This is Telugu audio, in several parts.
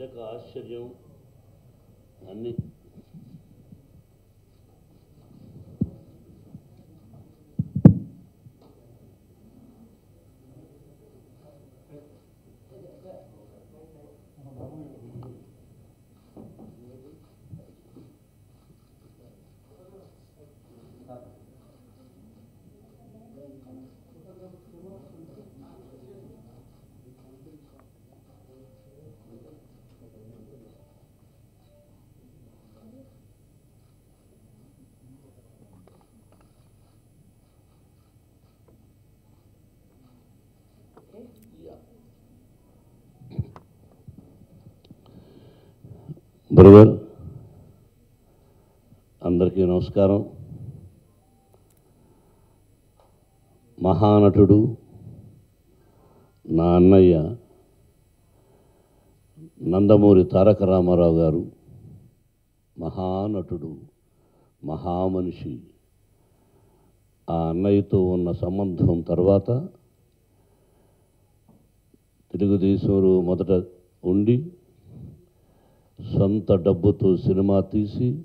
బిడ్డకు ఆశ్చర్యం అన్ని బ్రదర్ అందరికీ నమస్కారం. మహానటుడు నా అన్నయ్య నందమూరి తారక రామారావు గారు మహానటుడు మహామనిషి. ఆ అన్నయ్యతో ఉన్న సంబంధం తర్వాత తెలుగుదేశంలో మొదట ఉండి సొంత డబ్బుతో సినిమా తీసి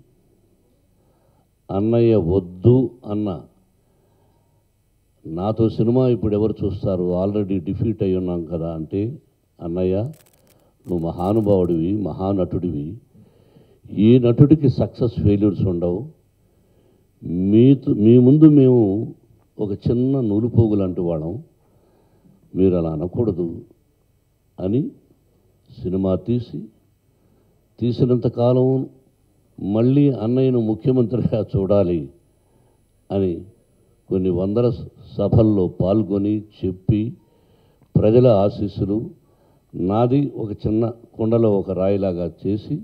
అన్నయ్య వద్దు అన్న నాతో సినిమా ఇప్పుడు ఎవరు చూస్తారు? ఆల్రెడీ డిఫీట్ అయి ఉన్నాం కదా అంటే అన్నయ్య నువ్వు మహానుభావుడివి మహానటుడివి. ఏ నటుడికి సక్సెస్ ఫెయిల్యూర్స్ ఉండవు. మీతో మీ ముందు మేము ఒక చిన్న నూలుపోగు లాంటి వాళ్ళం. మీరు అలా అనకూడదు. అని సినిమా తీసి తీసినంతకాలం మళ్ళీ అన్నయ్యను ముఖ్యమంత్రిగా చూడాలి అని కొన్ని వందల సభల్లో పాల్గొని చెప్పి ప్రజల ఆశీస్సులు నాది ఒక చిన్న కుండలో ఒక రాయిలాగా చేసి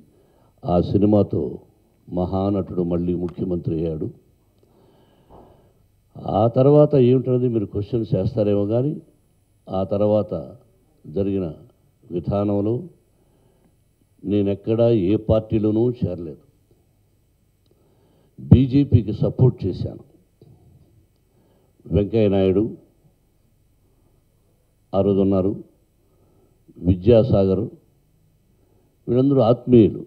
ఆ సినిమాతో మహానటుడు మళ్ళీ ముఖ్యమంత్రి అయ్యాడు. ఆ తర్వాత ఏమిటన్నది మీరు క్వశ్చన్ చేస్తారేమో కానీ ఆ తర్వాత జరిగిన విధానంలో నేనెక్కడా ఏ పార్టీలోనూ చేరలేదు. బీజేపీకి సపోర్ట్ చేశాను. వెంకయ్య నాయుడు ఆ రోజు ఉన్నారు విద్యాసాగర్ వీళ్ళందరూ ఆత్మీయులు.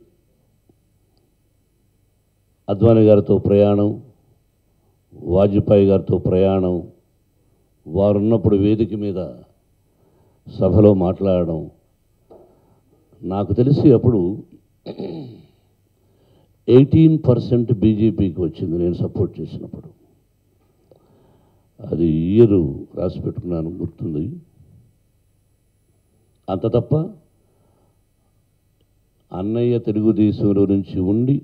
అద్వాని గారితో ప్రయాణం వాజ్పేయి గారితో ప్రయాణం వారున్నప్పుడు వేదిక మీద సభలో మాట్లాడడం నాకు తెలిసి అప్పుడు ఎయిటీన్ పర్సెంట్ బీజేపీకి వచ్చింది నేను సపోర్ట్ చేసినప్పుడు. అది ఇయర్ రాసి పెట్టుకున్నాను గుర్తుంది. అంత తప్ప అన్నయ్య తెలుగుదేశంలో నుంచి ఉండి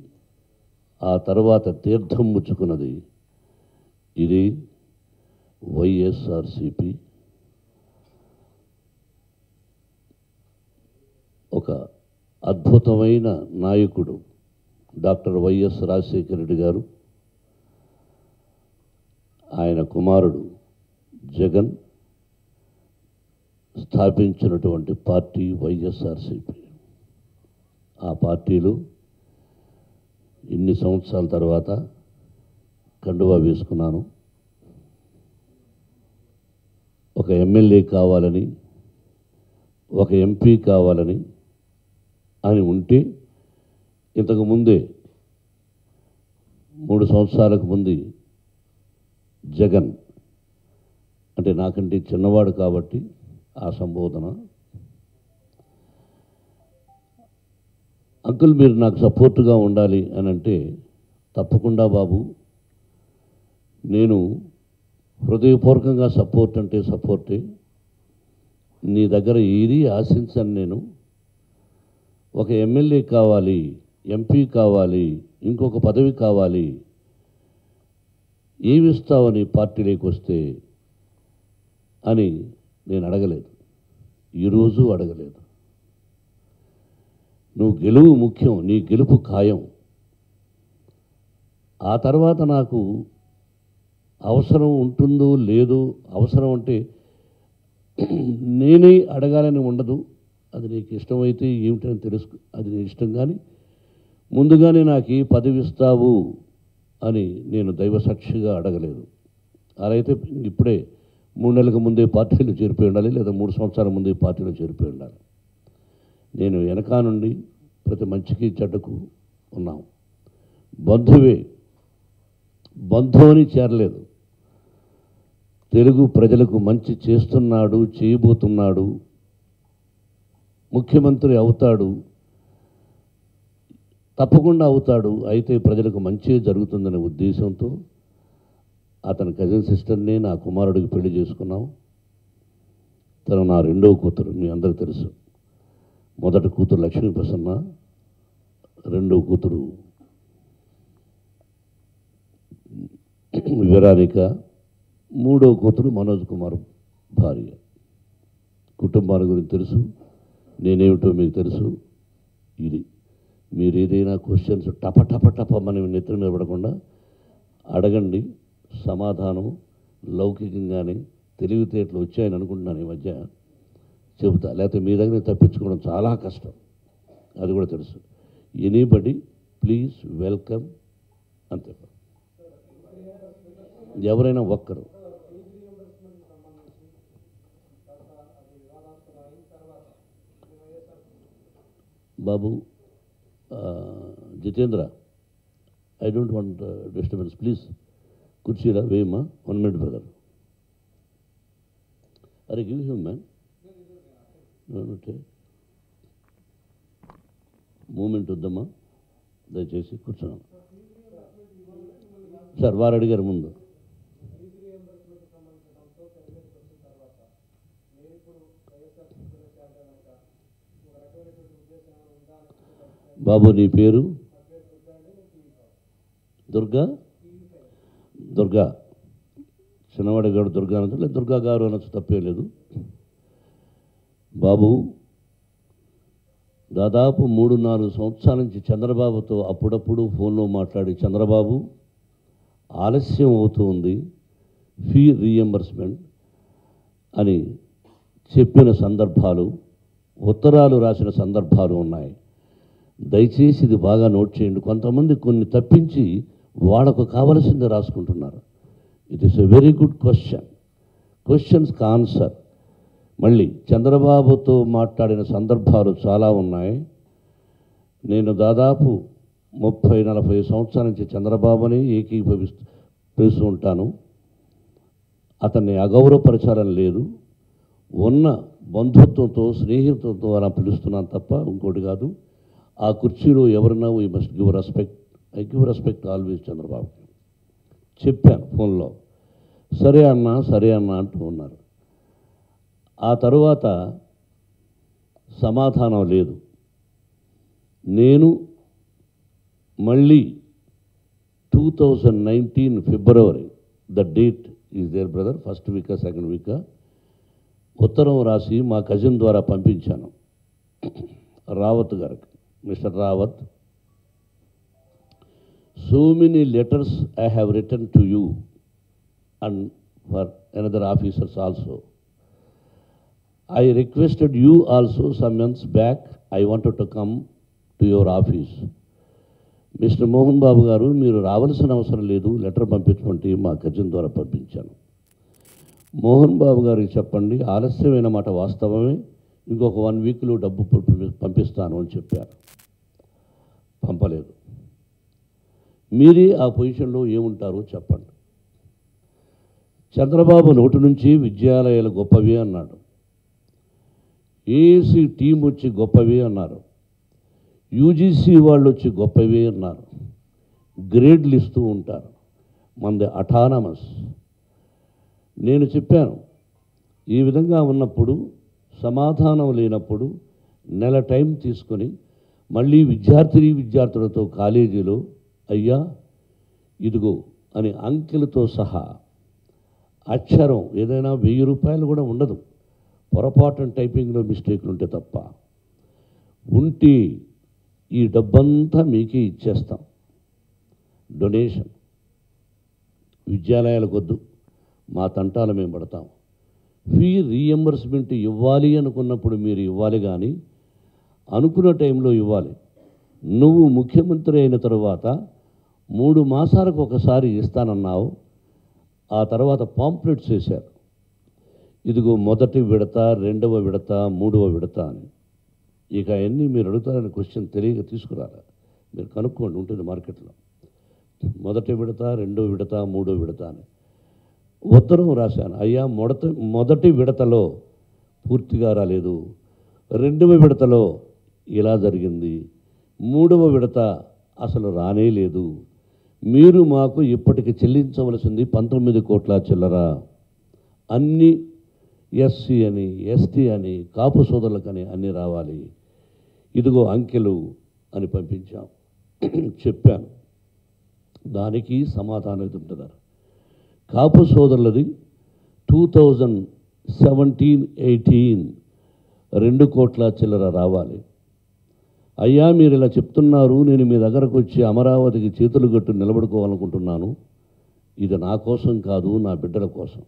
ఆ తర్వాత తీర్థం ముచ్చుకున్నది ఇది వైఎస్ఆర్సిపి ఒక అద్భుతమైన నాయకుడు డాక్టర్ వైఎస్ రాజశేఖర రెడ్డి గారు. ఆయన కుమారుడు జగన్ స్థాపించినటువంటి పార్టీ వైఎస్ఆర్సిపి. ఆ పార్టీలు ఇన్ని సంవత్సరాల తర్వాత కండువా వేసుకున్నాను. ఒక ఎమ్మెల్యే కావాలని ఒక ఎంపీ కావాలని అని ఉంటే ఇంతకు ముందే మూడు సంవత్సరాలకు ముందు జగన్ అంటే నాకంటే చిన్నవాడు కాబట్టి ఆ సంబోధన. అంకుల్ మీరు నాకు సపోర్టుగా ఉండాలి అని అంటే తప్పకుండా బాబు. నేను హృదయపూర్వకంగా సపోర్ట్ అంటే సపోర్టే. నీ దగ్గర ఏది ఆశించను నేను. ఒక ఎమ్మెల్యే కావాలి ఎంపీ కావాలి ఇంకొక పదవి కావాలి. ఏమి ఇస్తావని పార్టీలోకి వస్తే అని నేను అడగలేదు. ఈరోజు అడగలేదు. నువ్వు గెలువు ముఖ్యం నీ గెలుపు ఖాయం. ఆ తర్వాత నాకు అవసరం ఉంటుందో లేదో అవసరం అంటే నేనే అడగాలని ఉండదు. అది నీకు ఇష్టమైతే ఏమిటని తెలుసు అది నీ ఇష్టం కానీ ముందుగానే నాకు ఈ పదవి ఇస్తావు అని నేను దైవ సాక్షిగా అడగలేదు. అలా అయితే ఇప్పుడే మూడు నెలలకు ముందే పార్టీలో చేరిపోయి ఉండాలి లేదా మూడు సంవత్సరాల ముందే పార్టీలో చేరిపోయి ఉండాలి. నేను వెనకా నుండి ప్రతి మంచికి చెడ్డకు ఉన్నాం. బంధువే బంధువుని చేరలేదు. తెలుగు ప్రజలకు మంచి చేస్తున్నాడు చేయబోతున్నాడు ముఖ్యమంత్రి అవుతాడు తప్పకుండా అవుతాడు అయితే ప్రజలకు మంచి జరుగుతుందనే ఉద్దేశంతో అతని కజిన్ సిస్టర్ని నా కుమారుడికి పెళ్ళి చేసుకున్నాం. తను నా రెండవ కూతురు మీ అందరికీ తెలుసు. మొదటి కూతురు లక్ష్మీ ప్రసన్న రెండవ కూతురు వివరానిక మూడవ కూతురు మనోజ్ కుమార్ భార్య. కుటుంబాల గురించి తెలుసు. నేనేమిటో మీకు తెలుసు. ఇది మీరు ఏదైనా క్వశ్చన్స్ టప టప టప మనం నెత్తిన మీద పడకుండా అడగండి. సమాధానం లౌకికంగానే తెలివితేటలు వచ్చాయని అనుకుంటున్నాను ఈ మధ్య చెబుతా. లేకపోతే మీ దగ్గర తప్పించుకోవడం చాలా కష్టం. అది కూడా తెలుసు. ఎనీబడి ప్లీజ్ వెల్కమ్ అంతే. ఎవరైనా ఒక్కరు బాబు Jitendra I don't want disturbance please కుర్చీరా వేయమ్మా వన్ మినిట్ బ్రదర్. అరే గివ్ హిమ్ మ్యాన్. మూమెంట్ వద్దమ్మా. దయచేసి కూర్చున్నాను సార్ వారు అడిగారు ముందు. బాబు నీ పేరు? దుర్గా? దుర్గా. చిన్నవాడి గారు దుర్గా అనొచ్చు లేదు దుర్గా గారు అనొచ్చు తప్పే లేదు. బాబు దాదాపు మూడు నాలుగు సంవత్సరాల నుంచి చంద్రబాబుతో అప్పుడప్పుడు ఫోన్లో మాట్లాడి చంద్రబాబు ఆలస్యం అవుతుంది ఫీ రీఎంబర్స్మెంట్ అని చెప్పిన సందర్భాలు ఉత్తరాలు రాసిన సందర్భాలు ఉన్నాయి. దయచేసి ఇది బాగా నోట్ చేయండి. కొంతమంది కొన్ని తప్పించి వాళ్ళకు కావలసింది రాసుకుంటున్నారు. It is a very good question క్వశ్చన్స్కి ఆన్సర్ మళ్ళీ చంద్రబాబుతో మాట్లాడిన సందర్భాలు చాలా ఉన్నాయి. నేను దాదాపు ముప్పై నలభై సంవత్సరాల నుంచి చంద్రబాబుని ఏకీభవిస్తూ పిలుస్తూ ఉంటాను. అతన్ని అగౌరవపరచాలని లేదు. ఉన్న బంధుత్వంతో స్నేహితులతో అలా పిలుస్తున్నాను తప్ప ఇంకోటి కాదు. ఆ కుర్చీలో ఎవరన్నా we must give respect I give respect always Chandrababu చెప్పాను ఫోన్లో. సరే అన్నా సరే అన్నా అంటూ ఉన్నారు. ఆ తరువాత సమాధానం లేదు. నేను మళ్ళీ two thousand nineteen February the date is there brother first వీకా second వీకా ఉత్తరం రాసి మా కజిన్ ద్వారా పంపించాను. రావత్ గారికి. Mister Rawat so many letters I have return to you and for another officers also I requested you also some months back, I wanted to come to your office. Mister Mohan Babu గారు మీరు రావాల్సిన అవసరం లేదు లెటర్ పంపించమంటే మా కజిన్ ద్వారా పంపించాను. మోహన్ బాబు గారికి చెప్పండి ఆలస్యమైన మాట వాస్తవమే ఇంకొక వన్ వీక్లో డబ్బు పంపి- పంపిస్తాను అని చెప్పారు. పంపలేదు. మీరే ఆ పొజిషన్లో ఏముంటారో చెప్పండి. చంద్రబాబు నోటి నుంచి విద్యాలయాలు గొప్పవి అన్నాడు. ఏసీ టీం వచ్చి గొప్పవి అన్నారు. యూజీసీ వాళ్ళు వచ్చి గొప్పవి అన్నారు. గ్రేడ్లు ఇస్తూ ఉంటారు. మనది అటానమస్ నేను చెప్పాను ఈ విధంగా ఉన్నప్పుడు సమాధానం లేనప్పుడు నెల టైం తీసుకొని మళ్ళీ విద్యార్థిని విద్యార్థులతో కాలేజీలో అయ్యా ఇదిగో అని అంకెలతో సహా అక్షరం ఏదైనా వెయ్యి రూపాయలు కూడా ఉండదు. పొరపాటున టైపింగ్లో మిస్టేక్లు ఉంటే తప్ప. ఉంటే ఈ డబ్బంతా మీకే ఇచ్చేస్తాం. డొనేషన్. విద్యాలయాలకు వద్దు. మా తంటాలు మేము పడతాం. ఫీ రీఎంబర్స్మెంట్ ఇవ్వాలి అనుకున్నప్పుడు మీరు ఇవ్వాలి కానీ అనుకున్న టైంలో ఇవ్వాలి. నువ్వు ముఖ్యమంత్రి అయిన తరువాత మూడు మాసాలకు ఒకసారి ఇస్తానన్నావు. ఆ తర్వాత పాంప్లెట్స్ వేశారు. ఇదిగో మొదటి విడత రెండవ విడత మూడవ విడత అని. ఇక అవన్నీ మీరు అడుగుతారని క్వశ్చన్ తెలియక తీసుకురారా. మీరు కనుక్కోండి ఉంటుంది మార్కెట్లో. మొదటి విడత రెండో విడత మూడో విడత అని. ఉత్తరం రాశాను. అయ్యా మొదటి మొదటి విడతలో పూర్తిగా రాలేదు. రెండవ విడతలో ఇలా జరిగింది. మూడవ విడత అసలు రానే లేదు. మీరు మాకు ఇప్పటికి చెల్లించవలసింది పంతొమ్మిది కోట్ల చిల్లర. అన్ని ఎస్సీ అని ఎస్టీ అని కాపు సోదరులకని అన్నీ రావాలి. ఇదిగో అంకెలు అని పంపించాం. చెప్పాను. దానికి సమాధానం ఎదుగుతున్నారు కాపు సోదరులది టూ థౌజండ్ సెవెంటీన్ ఎయిటీన్ రెండు కోట్ల చిల్లర రావాలి. అయ్యా మీరు ఇలా చెప్తున్నారు నేను మీ దగ్గరకు వచ్చి అమరావతికి చేతులు కట్టు నిలబడుకోవాలనుకుంటున్నాను. ఇది నా కోసం కాదు నా బిడ్డల కోసం.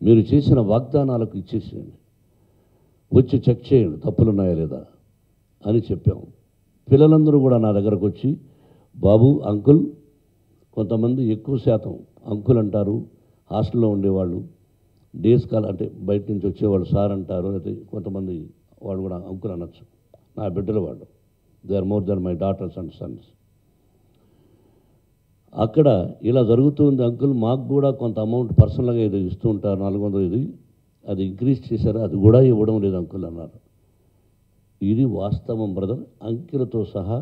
మీరు చేసిన వాగ్దానాలకు ఇచ్చేసేయండి. వచ్చి చెక్ చేయండి తప్పులున్నాయా లేదా అని చెప్పాం. పిల్లలందరూ కూడా నా దగ్గరకు వచ్చి బాబు అంకుల్ కొంతమంది ఎక్కువ శాతం అంకుల్ అంటారు హాస్టల్లో ఉండేవాళ్ళు డేస్ కాల్ అంటే బయట నుంచి వచ్చేవాళ్ళు సార్ అంటారు అయితే కొంతమంది వాళ్ళు కూడా అంకుల్ అనొచ్చు. నా బిడ్డలు వాళ్ళు. They are more than my daughters and sons అక్కడ ఇలా జరుగుతుంది అంకుల్ మాకు కూడా కొంత అమౌంట్ పర్సనల్గా ఇది ఇస్తూ ఉంటారు నాలుగు వందలు ఇది. అది ఇంక్రీజ్ చేశారు? అది కూడా ఇవ్వడం లేదు అంకుల్ అన్నారు. ఇది వాస్తవం బ్రదర్ అంకెలతో సహా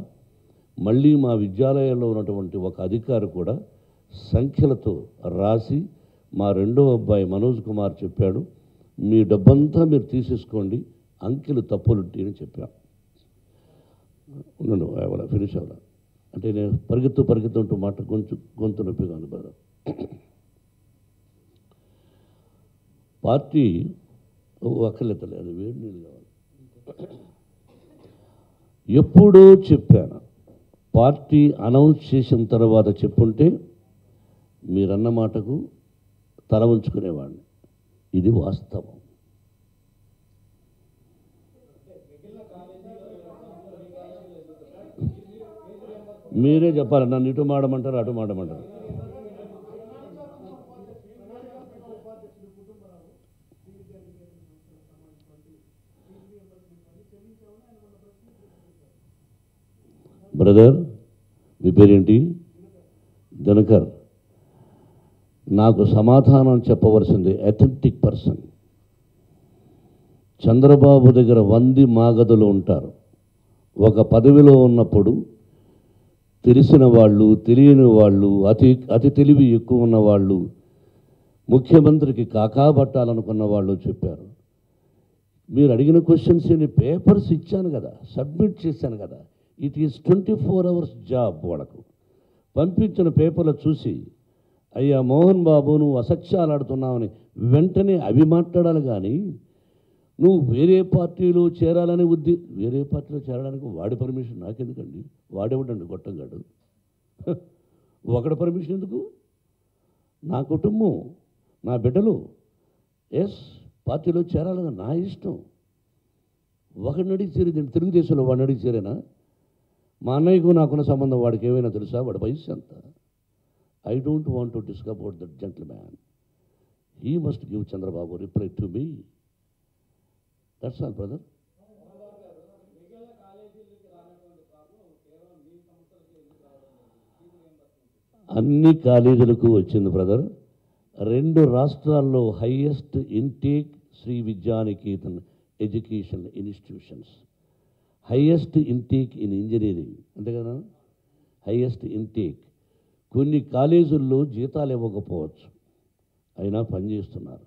మళ్ళీ మా విద్యాలయంలో ఉన్నటువంటి ఒక అధికారి కూడా సంఖ్యలతో రాసి మా రెండో అబ్బాయి మనోజ్ కుమార్ చెప్పాడు మీ డబ్బంతా మీరు తీసేసుకోండి అంకెలు తప్పులుంటి అని చెప్పాం. ఉండండి అవ్వాల ఫినిష్ అవ్వాల అంటే నేను పరిగెత్తు పరిగెత్తుంటూ మాట గొంతు గొంతు నొప్పిగా అనుభవం బ్రదర్ పార్టీ ఓ, అక్కర్లేతలే అది వేడి నీళ్ళు కావాలి. ఎప్పుడో చెప్పాను పార్టీ అనౌన్స్ చేసిన తర్వాత చెప్పుంటే మీరన్న మాటకు తల ఉంచుకునేవాడిని ఇది వాస్తవం. మీరే చెప్పాలి నన్ను ఇటు మాడమంటారు అటు మాడమంటారు. బ్రదర్ మీ పేరేంటి? దినకర్. నాకు సమాధానం చెప్పవలసింది అథెంటిక్ పర్సన్ చంద్రబాబు దగ్గర వంది మాగదులు ఉంటారు. ఒక పదవిలో ఉన్నప్పుడు తెలిసిన వాళ్ళు తెలియని వాళ్ళు అతి అతి తెలివి ఎక్కువ ఉన్న వాళ్ళు ముఖ్యమంత్రికి కాకాబట్టాలనుకున్న వాళ్ళు చెప్పారు. మీరు అడిగిన క్వశ్చన్స్ నేను పేపర్స్ ఇచ్చాను కదా సబ్మిట్ చేశాను కదా. It is twenty four hours job వాళ్ళకు. పంపించిన పేపర్లు చూసి అయ్యా మోహన్ బాబు నువ్వు అసత్యాలు ఆడుతున్నావని వెంటనే అవి మాట్లాడాలి కానీ నువ్వు వేరే పార్టీలో చేరాలని ఉద్ది వేరే పార్టీలో చేరడానికి వాడి పర్మిషన్ నాకెందుకండి? వాడేవాడండి గొట్టంగాడు? హ, ఒకడి పర్మిషన్ ఎందుకు? నా కుటుంబం నా బిడ్డలు ఎస్ పార్టీలో చేరాలని నా ఇష్టం. ఒకడిని అడిగి చేరేది తెలుగుదేశంలో వాడిని అడిగి చేరేనా? మా అన్నయ్యకు నాకున్న సంబంధం వాడికి ఏమైనా తెలుసా? వాడి వయసు ఎంత? I don't want to discuss about that gentleman he must give Chandrababu reply to me that's all brother అన్ని కాలేజీలకు వచ్చింది బ్రదర్ రెండు రాష్ట్రాల్లో highest intake Shri Vidyanikethan education institutions. Highest intake in engineering అంతే కదా హైయెస్ట్ ఇంటేక్ కొన్ని కాలేజీల్లో జీతాలు ఇవ్వకపోవచ్చు. అయినా పనిచేస్తున్నారు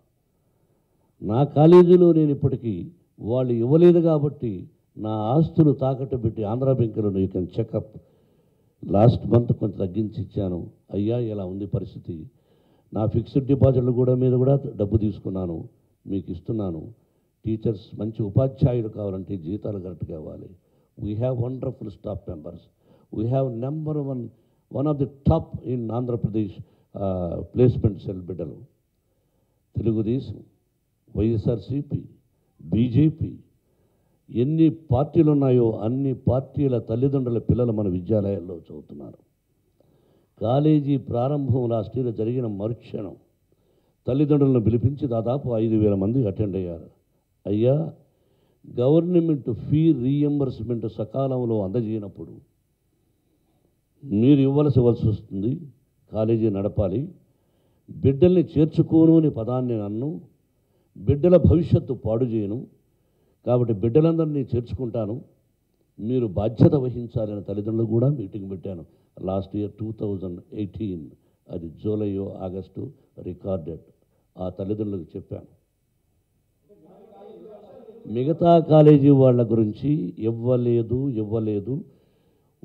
నా కాలేజీలో నేను ఇప్పటికీ వాళ్ళు ఇవ్వలేదు కాబట్టి నా ఆస్తులు తాకట్టు పెట్టి ఆంధ్ర బ్యాంకులో you can checkup last month కొంత తగ్గించి ఇచ్చాను. అయ్యా ఇలా ఉంది పరిస్థితి. నా ఫిక్స్డ్ డిపాజిట్లు కూడా మీద కూడా డబ్బు తీసుకున్నాను. మీకు ఇస్తున్నాను. టీచర్స్ మంచి ఉపాధ్యాయులు కావాలంటే జీతాలు కరెక్ట్గా ఇవ్వాలి. We have wonderful staff members we have number one one of the top in Andhra Pradesh placement cell బిడ్డలు. తెలుగుదేశం వైఎస్ఆర్సిపి బీజేపీ ఎన్ని పార్టీలు ఉన్నాయో అన్ని పార్టీల తల్లిదండ్రుల పిల్లలు మన విద్యాలయాల్లో చదువుతున్నారు. కాలేజీ ప్రారంభం లాస్ట్ ఇయర్ జరిగిన మరుక్షణం తల్లిదండ్రులను పిలిపించి దాదాపు ఐదు వేల మంది అటెండ్ అయ్యారు. అయ్యా గవర్నమెంట్ ఫీ రీఎంబర్స్మెంట్ సకాలంలో అందజేయనప్పుడు మీరు ఇవ్వవలసి ఇవ్వాల్సి వస్తుంది. కాలేజీ నడపాలి. బిడ్డల్ని చేర్చుకోను అనే పదాన్ని నన్ను బిడ్డల భవిష్యత్తు పాడు చేయను. కాబట్టి బిడ్డలందరినీ చేర్చుకుంటాను. మీరు బాధ్యత వహించాలని తల్లిదండ్రులు కూడా మీటింగ్ పెట్టాను. Last year two thousand eighteen అది జూలైయో ఆగస్టు రికార్డెడ్. ఆ తల్లిదండ్రులకు చెప్పాను. మిగతా కాలేజీ వాళ్ళ గురించి ఇవ్వలేదు ఇవ్వలేదు.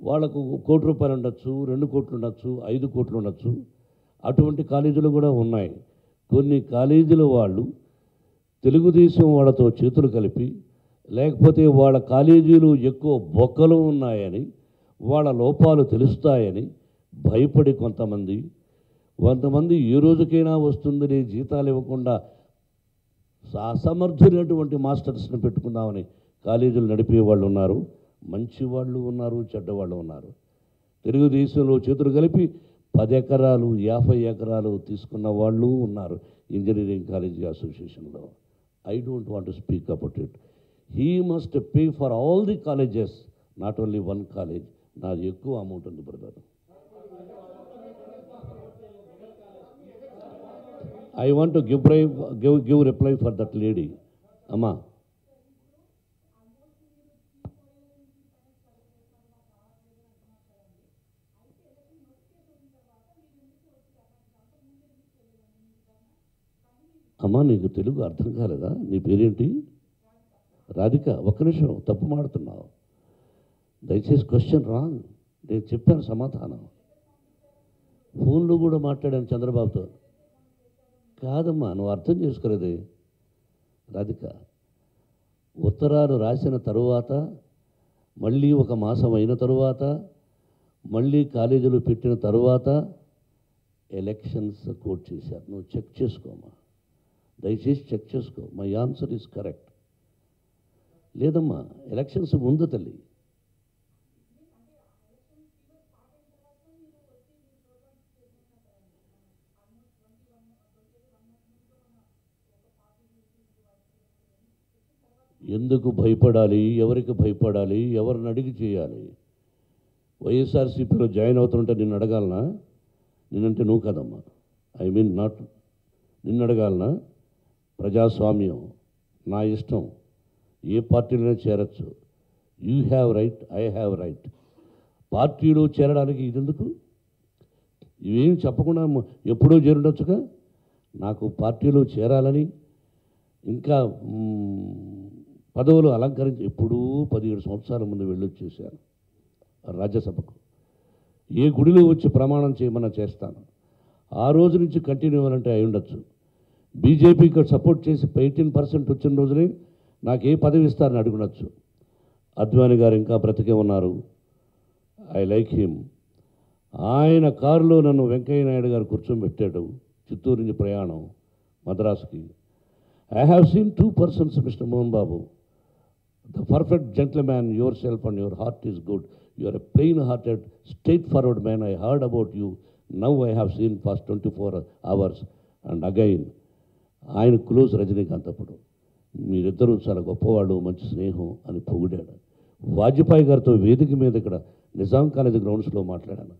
వాళ్ళకు కోటి రూపాయలు ఉండొచ్చు రెండు కోట్లు ఉండొచ్చు ఐదు కోట్లు ఉండొచ్చు. అటువంటి కాలేజీలు కూడా ఉన్నాయి. కొన్ని కాలేజీల వాళ్ళు తెలుగుదేశం వాళ్ళతో చేతులు కలిపి లేకపోతే వాళ్ళ కాలేజీలు ఎక్కువ బొక్కలు ఉన్నాయని వాళ్ళ లోపాలు తెలుస్తాయని భయపడి కొంతమంది కొంతమంది ఏ రోజుకైనా వస్తుందని జీతాలు ఇవ్వకుండా అసమర్థులైనటువంటి మాస్టర్స్ని పెట్టుకుందామని కాలేజీలు నడిపే వాళ్ళు ఉన్నారు మంచి వాళ్ళు ఉన్నారు చెడ్డవాళ్ళు ఉన్నారు. తెలుగుదేశంలో చేతులు కలిపి పది ఎకరాలు యాభై ఎకరాలు తీసుకున్న వాళ్ళు ఉన్నారు ఇంజనీరింగ్ కాలేజీ అసోసియేషన్లో. I don't want to speak about it he must pay for all the colleges not only one college నాది ఎక్కువ అమౌంట్ ఉంది brother I want to give give give reply for that lady అమ్మా అమ్మా నీకు తెలుగు అర్థం కాలేదా? నీ పేరేంటి? రాధిక ఒక్క నిమిషం తప్పు మాడుతున్నావు. దయచేసి క్వశ్చన్ రాంగ్. నేను చెప్పాను సమాధానం. ఫోన్లో కూడా మాట్లాడాను చంద్రబాబుతో. కాదమ్మా నువ్వు అర్థం చేసుకోలేదే. రాధిక ఉత్తరాలు రాసిన తరువాత మళ్ళీ ఒక మాసం అయిన తరువాత మళ్ళీ కాలేజీలో పెట్టిన తరువాత ఎలక్షన్స్ కోట్ చేశారు. నువ్వు చెక్ చేసుకోమా దయచేసి చెక్ చేసుకో. మై ఆన్సర్ ఈజ్ కరెక్ట్ లేదమ్మా ఎలక్షన్స్ ముందు తల్లి. ఎందుకు భయపడాలి? ఎవరికి భయపడాలి? ఎవరిని అడిగి చేయాలి? వైఎస్ఆర్సీపీలో జాయిన్ అవుతుంటే నిన్ను అడగాలనా? నేనంటే నువ్వు కదమ్మా. ఐ మీన్ నాట్ నిన్ను అడగాలనా? ప్రజాస్వామ్యం. నా ఇష్టం. ఏ పార్టీలోనే చేరచ్చు. You have right I have right పార్టీలో చేరడానికి ఇదెందుకు? ఇవేం చెప్పకుండా ఎప్పుడో చేరుండొచ్చుగా? నాకు పార్టీలో చేరాలని ఇంకా పదవులు అలంకరించి ఎప్పుడూ పదిహేడు సంవత్సరాల ముందు వెళ్ళొచ్చేసాను రాజ్యసభకు. ఏ గుడిలో వచ్చి ప్రమాణం చేయమన్నా చేస్తాను. ఆ రోజు నుంచి కంటిన్యూ అవ్వాలంటే అయి ఉండొచ్చు. బీజేపీకి సపోర్ట్ చేసి ఎయిటీన్ పర్సెంట్ వచ్చిన రోజునే నాకు ఏ పదవి ఇస్తారని అడుగునొచ్చు. అద్వాని గారు ఇంకా బ్రతికే ఉన్నారు. I like him. ఆయన కారులో నన్ను వెంకయ్య నాయుడు గారు కూర్చోబెట్టాడు. చిత్తూరు నుంచి ప్రయాణం మద్రాసుకి. I have seen two persons mister Mohan Babu the perfect gentleman yourself and your heart is good your a plain hearted straight forward man I heard about you now I have seen past twenty four hours and again ఆయన క్లోజ్ రజనీకాంత్ అప్పుడు మీరిద్దరూ చాలా గొప్పవాళ్ళు మంచి స్నేహం అని పొగిడాడు. వాజ్పేయి గారితో వేదిక మీద ఇక్కడ నిజాం కాలేజ్ గ్రౌండ్స్లో మాట్లాడాను.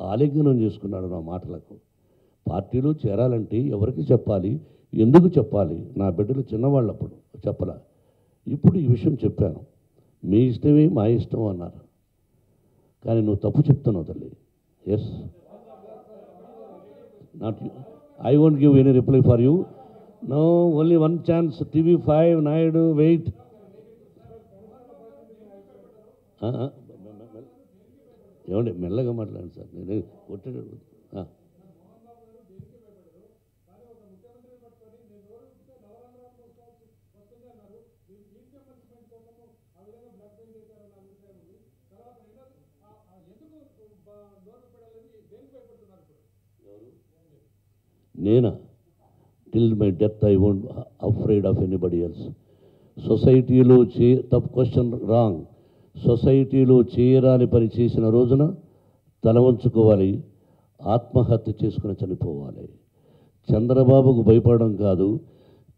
ఆలింగనం చేసుకున్నాడు నా మాటలకు. పార్టీలో చేరాలంటే ఎవరికి చెప్పాలి? ఎందుకు చెప్పాలి? నా బిడ్డలు చిన్నవాళ్ళు అప్పుడు చెప్పలా? ఇప్పుడు ఈ విషయం చెప్పాను. మీ ఇష్టమే మా ఇష్టం అన్నారు. కానీ నువ్వు తప్పు చెప్తున్నావు తల్లి. Yes not I won't give any reply for you no only one chance TV five Naidu wait ఏమండి మెల్లగా మాట్లాడండి సార్. నేను కొట్టాడు నేనా? Till my death I won't afraid of anybody else సొసైటీలో చే తప్పు క్వశ్చన్ రాంగ్ సొసైటీలో చేయరాని పని చేసిన రోజున తల వంచుకోవాలి ఆత్మహత్య చేసుకుని చనిపోవాలి. చంద్రబాబుకు భయపడడం కాదు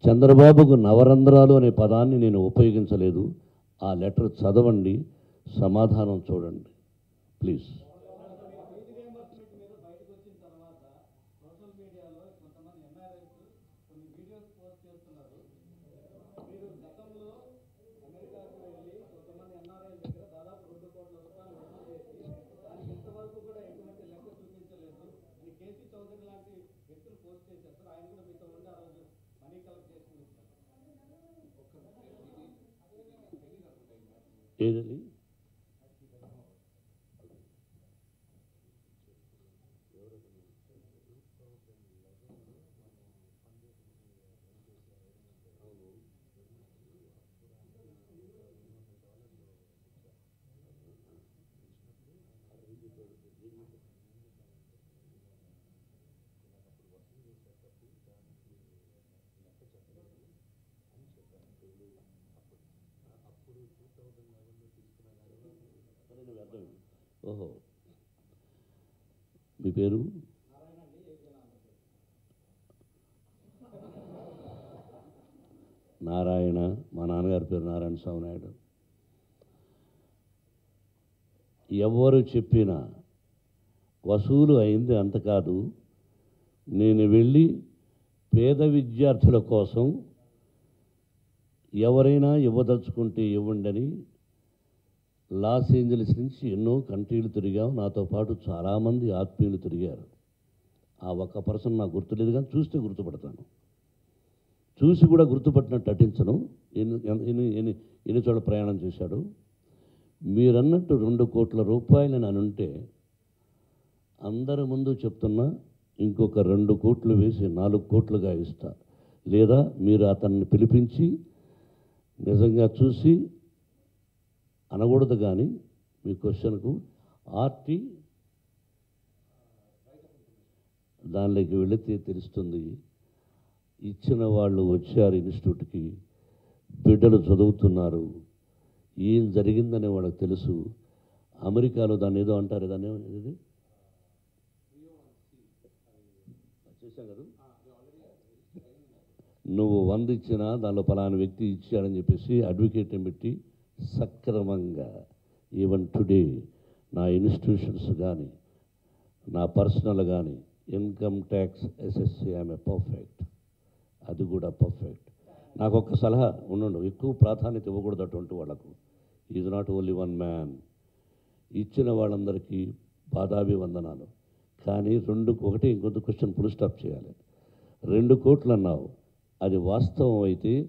చంద్రబాబుకు నవరంధ్రాలు అనే పదాన్ని నేను ఉపయోగించలేదు. ఆ లెటర్ చదవండి సమాధానం చూడండి. Please Ederli. పేరు? నారాయణ. మా నాన్నగారి పేరు నారాయణ స్వామి నాయుడు. ఎవరు చెప్పినా వసూలు అయింది అంత కాదు. నేను వెళ్ళి పేద విద్యార్థుల కోసం ఎవరైనా ఇవ్వదలుచుకుంటే ఇవ్వండి అని లాస్ ఏంజలిస్ నుంచి ఎన్నో కంట్రీలు తిరిగాం నాతో పాటు చాలామంది ఆత్మీయులు తిరిగారు. ఆ ఒక్క పర్సన్ నాకు గుర్తులేదు కానీ చూస్తే గుర్తుపడతాను. చూసి కూడా గుర్తుపట్టినట్టు నటించను. ఎన్ని ఎన్ని ఎన్ని చోట్ల ప్రయాణం చేశాడు? మీరన్నట్టు రెండు కోట్ల రూపాయలు నేను ఉంటే అందరి ముందు చెప్తున్నా ఇంకొక రెండు కోట్లు వేసి నాలుగు కోట్లుగా ఇస్తా. లేదా మీరు అతన్ని పిలిపించి నిజంగా చూసి అనకూడదు కానీ మీ క్వశ్చన్కు ఆర్టీ దానిలోకి వెళితే తెలుస్తుంది. ఇచ్చిన వాళ్ళు వచ్చారు ఇన్స్టిట్యూట్కి బిడ్డలు చదువుతున్నారు. ఏం జరిగిందని వాళ్ళకి తెలుసు. అమెరికాలో దాన్ని ఏదో అంటారు. దాన్ని ఏమో- నువ్వు వంద ఇచ్చినా దానిలో పలానా వ్యక్తి ఇచ్చాడని చెప్పేసి అడ్వకేట్ని పెట్టి సక్రమంగా. ఈవెన్ టుడే నా ఇన్స్టిట్యూషన్స్ కానీ నా పర్సనల్ కానీ ఇన్కమ్ ట్యాక్స్ ఎస్ఎస్సి ఆమె పర్ఫెక్ట్ అది కూడా పర్ఫెక్ట్ నాకు ఒక్క సలహా ఉండండు ఎక్కువ ప్రాధాన్యత ఇవ్వకూడదు అటువంటి వాళ్ళకు. Is not only one man ఇచ్చిన వాళ్ళందరికీ పాదాభివందనాలు. కానీ రెండు ఒకటి ఇంకొంత క్వశ్చన్ ఫుల్ స్టాప్ చేయాలి. రెండు కోట్లు అన్నావు. అది వాస్తవం అయితే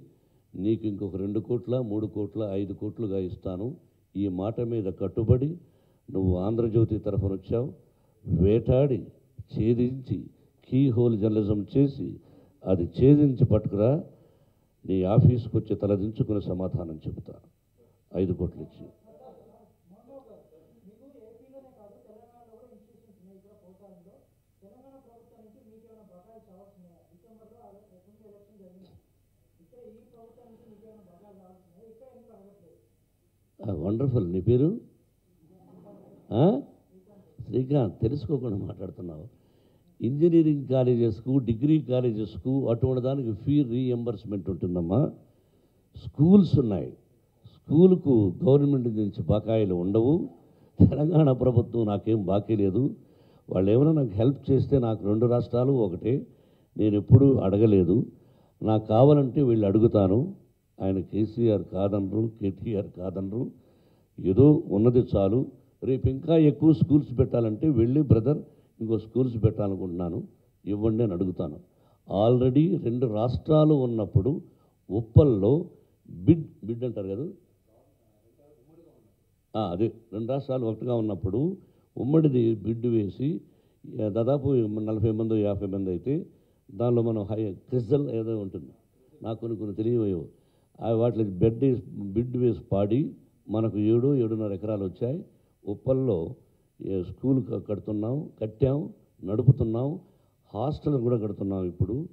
నీకు ఇంకొక రెండు కోట్ల మూడు కోట్ల ఐదు కోట్లుగా ఇస్తాను. ఈ మాట మీద కట్టుబడి నువ్వు ఆంధ్రజ్యోతి తరఫున వచ్చావు. వేటాడి ఛేదించి కీ హోల్ జర్నలిజం చేసి అది ఛేదించి పట్టుకురా. నీ ఆఫీస్కి వచ్చి తలదించుకుని సమాధానం చెబుతా. ఐదు కోట్లు ఇచ్చి. వండర్ఫుల్ నీ పేరు? శ్రీకాంత్. తెలుసుకోకుండా మాట్లాడుతున్నావు. ఇంజనీరింగ్ కాలేజెస్కు డిగ్రీ కాలేజెస్కు అటువంటి దానికి ఫీ రీఎంబర్స్మెంట్ ఉంటుందమ్మా. స్కూల్స్ ఉన్నాయి. స్కూల్కు గవర్నమెంట్ నుంచి బకాయిలు ఉండవు. తెలంగాణ ప్రభుత్వం నాకేం బాకీ లేదు. వాళ్ళు ఏమైనా నాకు హెల్ప్ చేస్తే నాకు రెండు రాష్ట్రాలు ఒకటే. నేను ఎప్పుడూ అడగలేదు. నాకు కావాలంటే వీళ్ళు అడుగుతాను. ఆయన కేసీఆర్ కాదనరు కేటీఆర్ కాదనరు. ఏదో ఉన్నది చాలు. రేపు ఇంకా ఎక్కువ స్కూల్స్ పెట్టాలంటే వెళ్ళి బ్రదర్ ఇంకో స్కూల్స్ పెట్టాలనుకుంటున్నాను. ఇవ్వండి అని అడుగుతాను. ఆల్రెడీ రెండు రాష్ట్రాలు ఉన్నప్పుడు ఉప్పల్లో బిడ్ బిడ్ అంటారు కదా? అదే. రెండు రాష్ట్రాలు ఒకటిగా ఉన్నప్పుడు ఉమ్మడిది బిడ్ వేసి దాదాపు నలభై మంది యాభై మంది అయితే దానిలో మనం హై క్రిజల్ ఏదో ఉంటుంది. నాకు కొన్ని కొన్ని తెలియవో వాటి బెడ్ బిడ్ వేసి పాడి మనకు ఏడు ఏడున్నర ఎకరాలు వచ్చాయి. ఉప్పల్లో స్కూల్ కడుతున్నాం కట్టాం నడుపుతున్నాం. హాస్టల్ కూడా కడుతున్నాం ఇప్పుడు.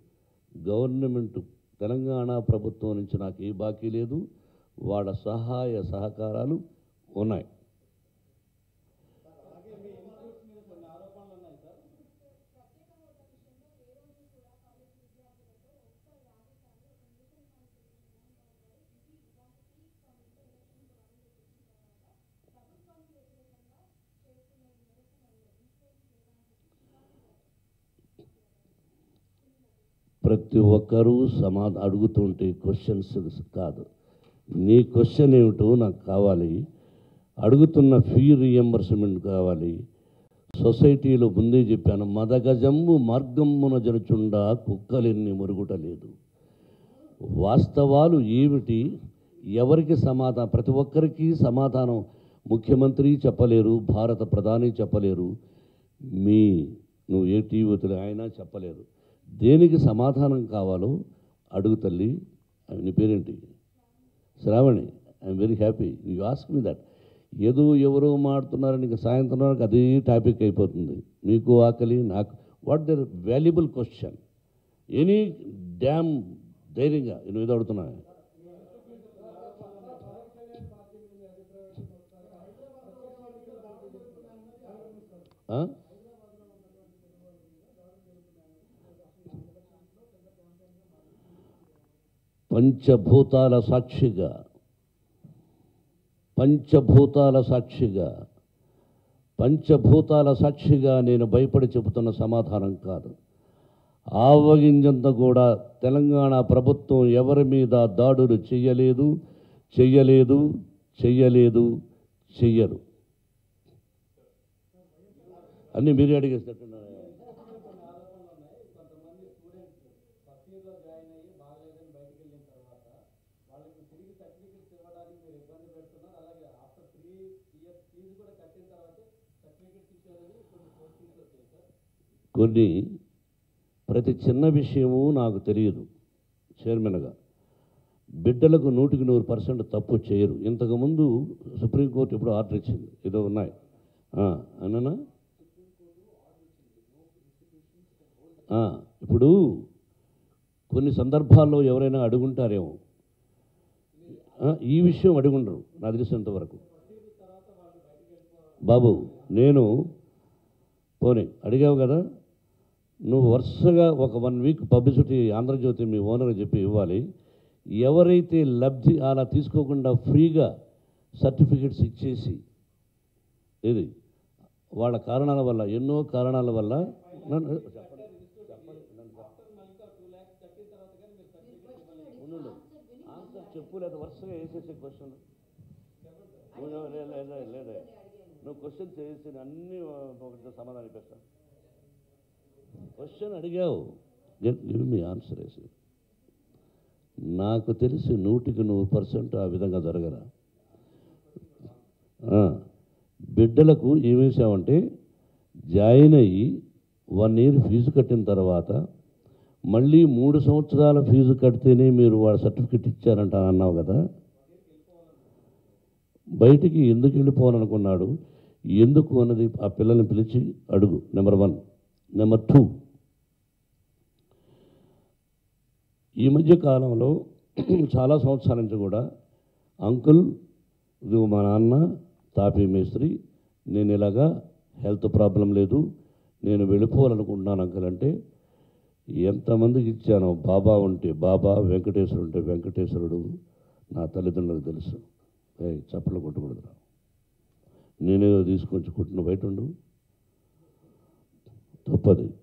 గవర్నమెంట్ తెలంగాణ ప్రభుత్వం నుంచి నాకు ఏ బాకీ లేదు. వాళ్ళ సహాయ సహకారాలు ఉన్నాయి. ప్రతి ఒక్కరూ సమాధానం అడుగుతుంటే క్వశ్చన్స్ కాదు. నీ క్వశ్చన్ ఏమిటో నాకు కావాలి. అడుగుతున్న ఫీ రీఎంబర్స్మెంట్ కావాలి. సొసైటీలో ముందే చెప్పాను మదగజమ్ము మార్గమ్మున జరుచుండా కుక్కలెన్ని మురుగుటలేదు. వాస్తవాలు ఏమిటి? ఎవరికి సమాధానం ప్రతి ఒక్కరికి సమాధానం ముఖ్యమంత్రి చెప్పలేరు భారత ప్రధాని చెప్పలేరు. మీ నువ్వు ఏ టీవీ ఆయన చెప్పలేరు. దేనికి సమాధానం కావాలో అడుగు తల్లి నీ పేరేంటి? Sravani. I'm very happy you ask me that ఏదో ఎవరో మాడుతున్నారని ఇంకా సాయంత్రం వరకు అదే టాపిక్ అయిపోతుంది. మీకు ఆకలి నాకు what the valuable question any damn ధైర్యంగా నేను ఏదో అడుగుతున్నా? Huh? పంచభూతాల సాక్షిగా పంచభూతాల సాక్షిగా పంచభూతాల సాక్షిగా నేను భయపడి చెబుతున్న సమాధానం కాదు. ఆవగింజంత కూడా తెలంగాణ ప్రభుత్వం ఎవరి మీద దాడులు చెయ్యలేదు చెయ్యలేదు చెయ్యలేదు చెయ్యరు. అన్నీ మీరే అడిగేసినట్టు కొన్ని ప్రతి చిన్న విషయము నాకు తెలియదు చైర్మన్గా. బిడ్డలకు నూటికి నూరు పర్సెంట్ తప్పు చేయరు. ఇంతకుముందు సుప్రీంకోర్టు ఇప్పుడు ఆర్డర్ ఇచ్చింది. ఏదో ఉన్నాయి. అన్ననా? ఇప్పుడు కొన్ని సందర్భాల్లో ఎవరైనా అడుగుంటారేమో. ఈ విషయం అడుగుండరు నాకు తెలిసినంత వరకు. బాబు నేను పోనీ అడిగావు కదా? నువ్వు వరుసగా ఒక వన్ వీక్ పబ్లిసిటీ ఆంధ్రజ్యోతి మీ ఓనర్ చెప్పి ఇవ్వాలి. ఎవరైతే లబ్ధి అలా తీసుకోకుండా ఫ్రీగా సర్టిఫికెట్స్ ఇచ్చేసి ఇది వాళ్ళ కారణాల వల్ల ఎన్నో కారణాల వల్ల నన్ను చెప్పండి, చెప్పండి, చెప్పు లేదా వరుసగా వేసేసే క్వశ్చన్ లేదా లేదా నువ్వు క్వశ్చన్ చేసి అన్నీ ఒకటి సమాధానం ఇప్పిస్తా క్వశ్చన్ అడిగావు. గివ్ మీ ఆన్సర్ వేసి నాకు తెలిసి నూటికి నూరు పర్సెంట్ ఆ విధంగా జరగరా. బిడ్డలకు ఏమేసామంటే జాయిన్ అయ్యి వన్ ఇయర్ ఫీజు కట్టిన తర్వాత మళ్ళీ మూడు సంవత్సరాల ఫీజు కడితేనే మీరు వాళ్ళ సర్టిఫికెట్ ఇచ్చారంట అన్నావు కదా. బయటికి ఎందుకు వెళ్ళిపోవాలనుకున్నాడు? ఎందుకు అన్నది ఆ పిల్లల్ని పిలిచి అడుగు నెంబర్ వన్. Number two. ఈ మధ్య కాలంలో చాలా సంవత్సరాల నుంచి కూడా అంకుల్ ఇది మా నాన్న తాపీ మేస్త్రి నేను ఇలాగా హెల్త్ ప్రాబ్లం లేదు నేను వెళ్ళిపోవాలనుకుంటున్నాను అంకుల్ అంటే ఎంతమందికి ఇచ్చానో బాబా ఉంటే బాబా వెంకటేశ్వరుడు ఉంటే వెంకటేశ్వరుడు నా తల్లిదండ్రులకు తెలుసు. చప్పట్లు చప్పలు నేనేదో తీసుకొచ్చి కుట్టిన బయట ఉండు. తప్పది.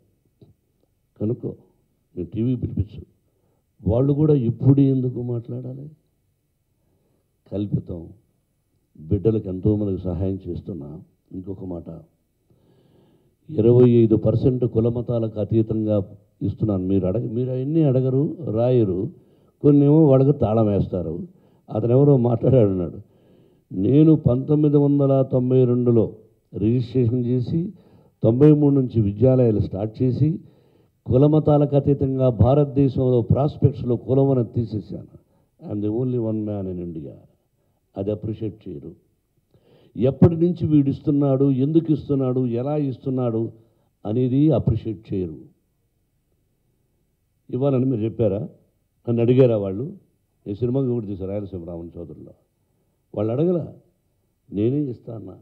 కనుక్కో నేను టీవీ పిలిపించు. వాళ్ళు కూడా ఇప్పుడు ఎందుకు మాట్లాడాలి? కల్పితం. బిడ్డలకు ఎంతోమందికి సహాయం చేస్తున్నా ఇంకొక మాట. ఇరవై ఐదు పర్సెంట్ కులమతాలకు అతీతంగా ఇస్తున్నాను. మీరు అడగ మీరు అవన్నీ అడగరు రాయరు. కొన్ని ఏమో వాళ్ళకి తాళం వేస్తారు. అతను ఎవరో మాట్లాడాడున్నాడు. నేను పంతొమ్మిది వందల తొంభై రెండులో రిజిస్ట్రేషన్ చేసి తొంభై మూడు నుంచి విద్యాలయాలు స్టార్ట్ చేసి కులమతాలకు అతీతంగా భారతదేశంలో ప్రాస్పెక్ట్స్లో కులమని తీసేశాను. I'm the only one man in India అది అప్రిషియేట్ చేయరు. ఎప్పటి నుంచి వీడు ఇస్తున్నాడు ఎందుకు ఇస్తున్నాడు ఎలా ఇస్తున్నాడు అనేది అప్రిషియేట్ చేయరు. ఇవ్వాలని మీరు చెప్పారా? నన్ను అడిగారా వాళ్ళు? ఈ సినిమాకి కూడా తీశారు? రాయలసీమ రామన్ చౌదరిలో. వాళ్ళు అడగల. నేనే ఇస్తాను? అన్నా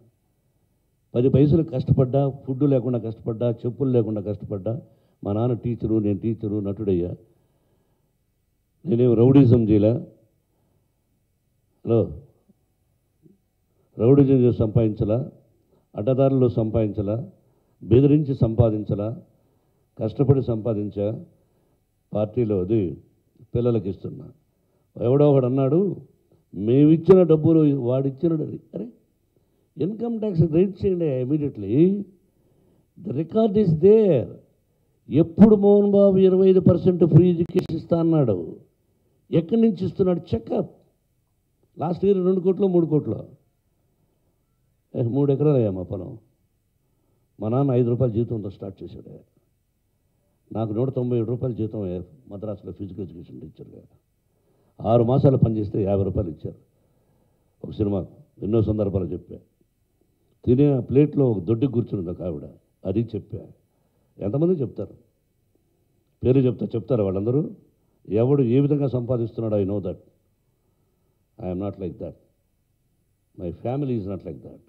పది పైసలు కష్టపడ్డా ఫుడ్ లేకుండా కష్టపడ్డా చెప్పులు లేకుండా కష్టపడ్డా మా నాన్న టీచరు నేను టీచరు నటుడయ్యా. నేనేం రౌడీజం చేయలే? హలో? రౌడీజం చేసి సంపాదించలా? అడ్డదారులు సంపాదించలా? బెదిరించి సంపాదించలా? కష్టపడి సంపాదించా? పార్టీలో అది పిల్లలకి ఇస్తున్నా ఎవడో ఒకడు అన్నాడు మేమిచ్చిన డబ్బులు వాడిచ్చిన అరే ఇన్కమ్ ట్యాక్స్ రేట్ చేయండి immediately. The record is there. ఎప్పుడు మోహన్ బాబు ఇరవై ఐదు పర్సెంట్ ఫ్రీ ఎడ్యుకేషన్ ఇస్తా అన్నాడు. ఎక్కడి నుంచి ఇస్తున్నాడు? చెకప్ లాస్ట్ ఇయర్ రెండు కోట్లు మూడు కోట్లు. ఏ, మూడు ఎకరాలు అయ్యా మా పొలం. మా నాన్న ఐదు రూపాయల జీతంతో స్టార్ట్ చేశాడు. నాకు నూట తొంభై ఏడు రూపాయల జీతం మద్రాసులో ఫిజికల్ ఎడ్యుకేషన్ టీచర్గా ఆరు మాసాలు పనిచేస్తే యాభై రూపాయలు ఇచ్చారు. ఒక సినిమాకు ఎన్నో సందర్భాలు చెప్పాను తినే ప్లేట్లో ఒక దొడ్డు కూర్చున్నది ఒక ఆవిడ. అది చెప్పా. ఎంతమంది చెప్తారు? పేరు చెప్తా చెప్తారు వాళ్ళందరూ? ఎవడు ఏ విధంగా సంపాదిస్తున్నాడు I know that. I'm not like that. My family is not like that.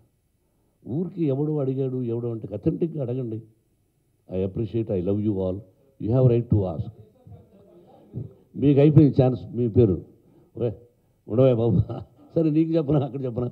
ఊరికి ఎవడు అడిగాడు ఎవడు అంటే అథెంటిక్గా అడగండి. I appreciate I love you all. You have right to ask. మీకు అయిపోయింది ఛాన్స్ మీ పేరు. ఓే ఉండవే బాబు. సరే నీకు చెప్పనా అక్కడ చెప్పనా?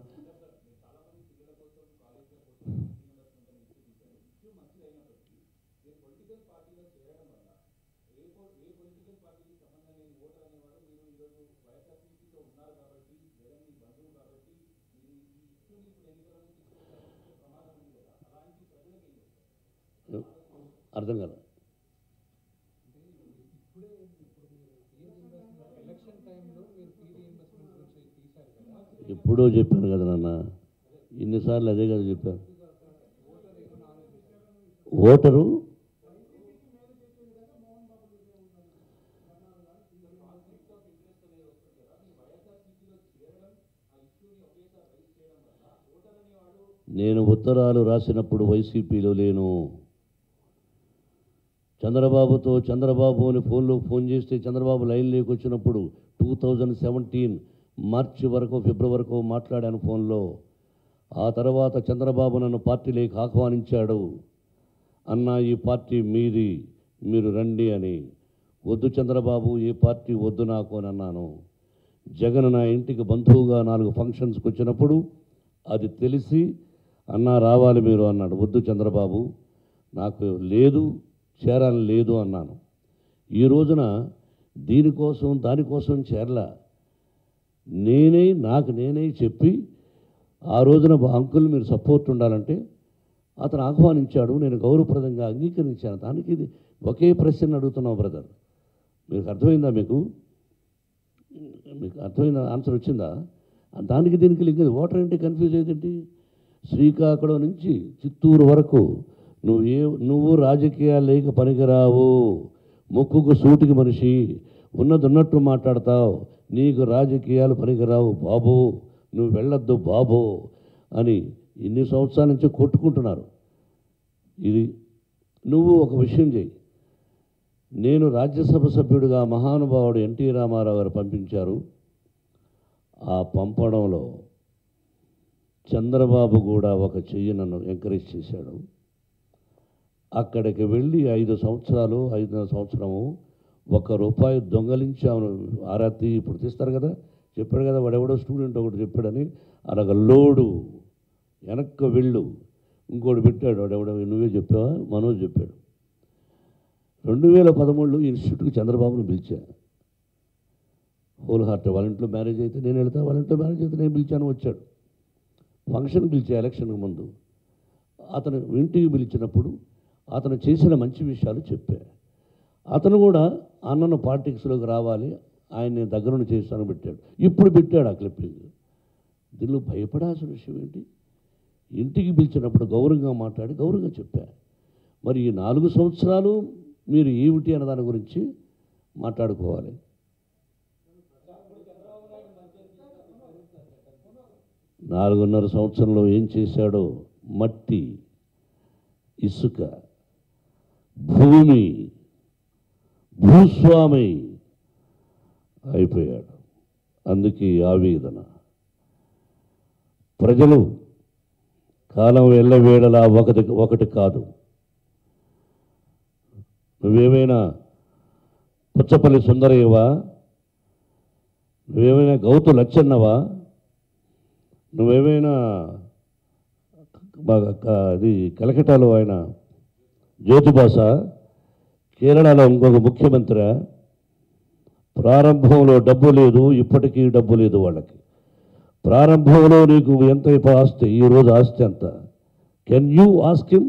అర్థం కదా? ఎప్పుడో చెప్పాను కదా నాన్న. ఇన్నిసార్లు అదే కదా చెప్పాను. ఓటరు? నేను ఉత్తరాలు రాసినప్పుడు వైసీపీలో లేను. చంద్రబాబుతో చంద్రబాబు అని ఫోన్లో ఫోన్ చేస్తే చంద్రబాబు లైన్లోకి వచ్చినప్పుడు టూ థౌజండ్ సెవెంటీన్ మార్చి వరకు ఫిబ్రవరి వరకు మాట్లాడాను ఫోన్లో. ఆ తర్వాత చంద్రబాబు నన్ను పార్టీలోకి ఆహ్వానించాడు. అన్న ఈ పార్టీ మీది మీరు రండి అని. వద్దు చంద్రబాబు ఏ పార్టీ వద్దు నాకు అని అన్నాను. జగన్ నా ఇంటికి బంధువుగా నాలుగు ఫంక్షన్స్కి వచ్చినప్పుడు అది తెలిసి అన్నా రావాలి మీరు అన్నాడు. వద్దు చంద్రబాబు నాకు లేదు. చేరాలని లేదు అన్నాను. ఈ రోజున దీనికోసం దానికోసం చేరలా. నేనే నాకు నేనే చెప్పి ఆ రోజున అంకుల్ మీరు సపోర్ట్ ఉండాలంటే అతను ఆహ్వానించాడు. నేను గౌరవప్రదంగా అంగీకరించాను. దానికి ఇది ఒకే ప్రశ్న అడుగుతున్నావు బ్రదర్. మీకు అర్థమైందా మీకు? మీకు అర్థమైన ఆన్సర్ వచ్చిందా? దానికి దీనికి లింక్ ఓటర్ ఏంటి కన్ఫ్యూజ్ అయ్యేదేంటి శ్రీకాకుళం నుంచి చిత్తూరు వరకు నువ్వు ఏ నువ్వు రాజకీయాలు లేక పనికిరావు. ముక్కుకు సూటికి మనిషి ఉన్నది ఉన్నట్టు మాట్లాడతావు. నీకు రాజకీయాలు పనికిరావు బాబు. నువ్వు వెళ్ళొద్దు బాబు అని ఇన్ని సంవత్సరాల నుంచి కొట్టుకుంటున్నారు. ఇది నువ్వు ఒక విషయం చేయి నేను రాజ్యసభ సభ్యుడిగా మహానుభావుడు ఎన్టీ రామారావు గారు పంపించారు. ఆ పంపడంలో చంద్రబాబు కూడా ఒక చెయ్యి నన్ను ఎంకరేజ్ చేశాడు. అక్కడికి వెళ్ళి ఐదు సంవత్సరాలు ఐదున్నర సంవత్సరము ఒక్క రూపాయి దొంగలించాము ఆరాతి ఇప్పుడు తీస్తారు కదా. చెప్పాడు కదా వాడెవడో స్టూడెంట్ ఒకటి చెప్పాడని. అలాగ లోడు వెనక్కి వెళ్ళు. ఇంకోటి పెట్టాడు వాడెవడో నువ్వే చెప్పావా? మనోజ్ చెప్పాడు. రెండు వేల పదమూడులో ఇన్స్టిట్యూట్కి చంద్రబాబును పిలిచా. హోల్ హార్ట్ వాళ్ళ ఇంట్లో మ్యారేజ్ అయితే నేను వెళ్తా వాళ్ళ ఇంట్లో మ్యారేజ్ అయితే నేను పిలిచాను వచ్చాడు. ఫంక్షన్ పిలిచా ఎలక్షన్కి ముందు. అతను ఇంటికి పిలిచినప్పుడు అతను చేసిన మంచి విషయాలు చెప్పా. అతను కూడా అన్నను పాలిటిక్స్లోకి రావాలి ఆయన్ని దగ్గరుండి చేస్తాను పెట్టాడు. ఇప్పుడు పెట్టాడు ఆ క్లిప్పింగ్. దీనిలో భయపడాల్సిన విషయం ఏంటి? ఇంటికి పిలిచినప్పుడు గౌరవంగా మాట్లాడి గౌరవంగా చెప్పా. మరి ఈ నాలుగు సంవత్సరాలు మీరు ఏమిటి అన్న దాని గురించి మాట్లాడుకోవాలి. నాలుగున్నర సంవత్సరంలో ఏం చేశాడో మట్టి ఇసుక. భూమి భూస్వామి అయిపోయాడు. అందుకే ఆవేదన. ప్రజలు కాలం వెళ్ళవేడలా ఒకటి ఒకటి కాదు. నువ్వేమైనా పుచ్చపల్లి సుందరయ్యవా? నువ్వేమైనా గౌతు లచ్చన్నవా? నువ్వేమైనా అది కలకటాలో ఆయన జ్యోతిబాస కేరళలో ఇంకొక ముఖ్యమంత్రి ప్రారంభంలో డబ్బు లేదు ఇప్పటికీ డబ్బు లేదు వాళ్ళకి. ప్రారంభంలో నీకు ఎంత ఆస్తి ఈరోజు ఆస్తి ఎంత? Can you ask him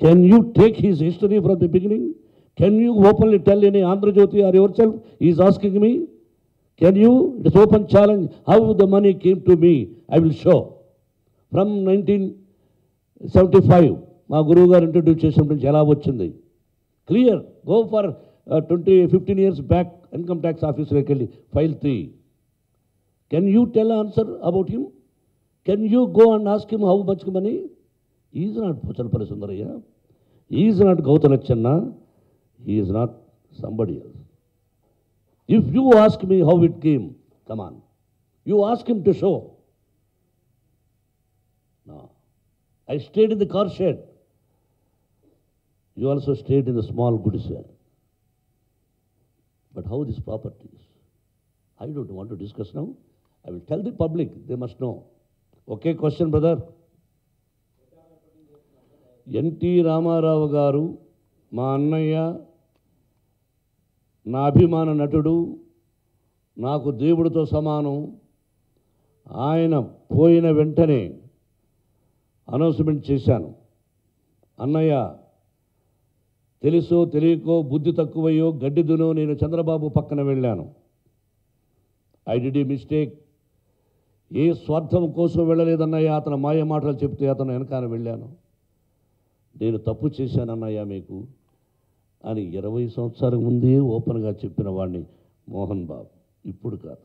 can you take his history from the beginning can you openly tell any Andhra Jyothi or yourself is asking me can you it's open challenge how the money came to me I will show from nineteen seventy five మా గురువు గారు ఇంట్రడ్యూస్ చేసినప్పుడు నుంచి ఎలా వచ్చింది clear go for twenty fifteen years back income tax ఆఫీస్లోకి వెళ్ళి file three can you tell answer about him can you go and ask him how much money is not Pochalapalli Sundarayya is not Gouthu Latchanna is not somebody else if you ask me how it came come on you ask him to show I stayed in the car shed. You also stayed in the small good goods but how this properties I don't want to discuss now I will tell the public they must know okay question brother NT Rama Rao గారు మా అన్నయ్య నా అభిమాన నటుడు నాకు దేవుడితో సమానం ఆయన పోయిన వెంటనే అనౌన్స్మెంట్ చేశాను అన్నయ్య తెలుసో తెలియకో బుద్ధి తక్కువయ్యో గడ్డిదునో నేను చంద్రబాబు పక్కన వెళ్ళాను. ఐ డిడ్ మిస్టేక్ ఏ స్వార్థం కోసం వెళ్ళలేదన్నయ్యా అతను మాయ మాటలు చెప్తే అతను వెనకాల వెళ్ళాను. నేను తప్పు చేశానన్నయ్యా మీకు అని ఇరవై సంవత్సరాల ముందే ఓపెన్గా చెప్పిన వాడిని మోహన్ బాబు. ఇప్పుడు కాదు.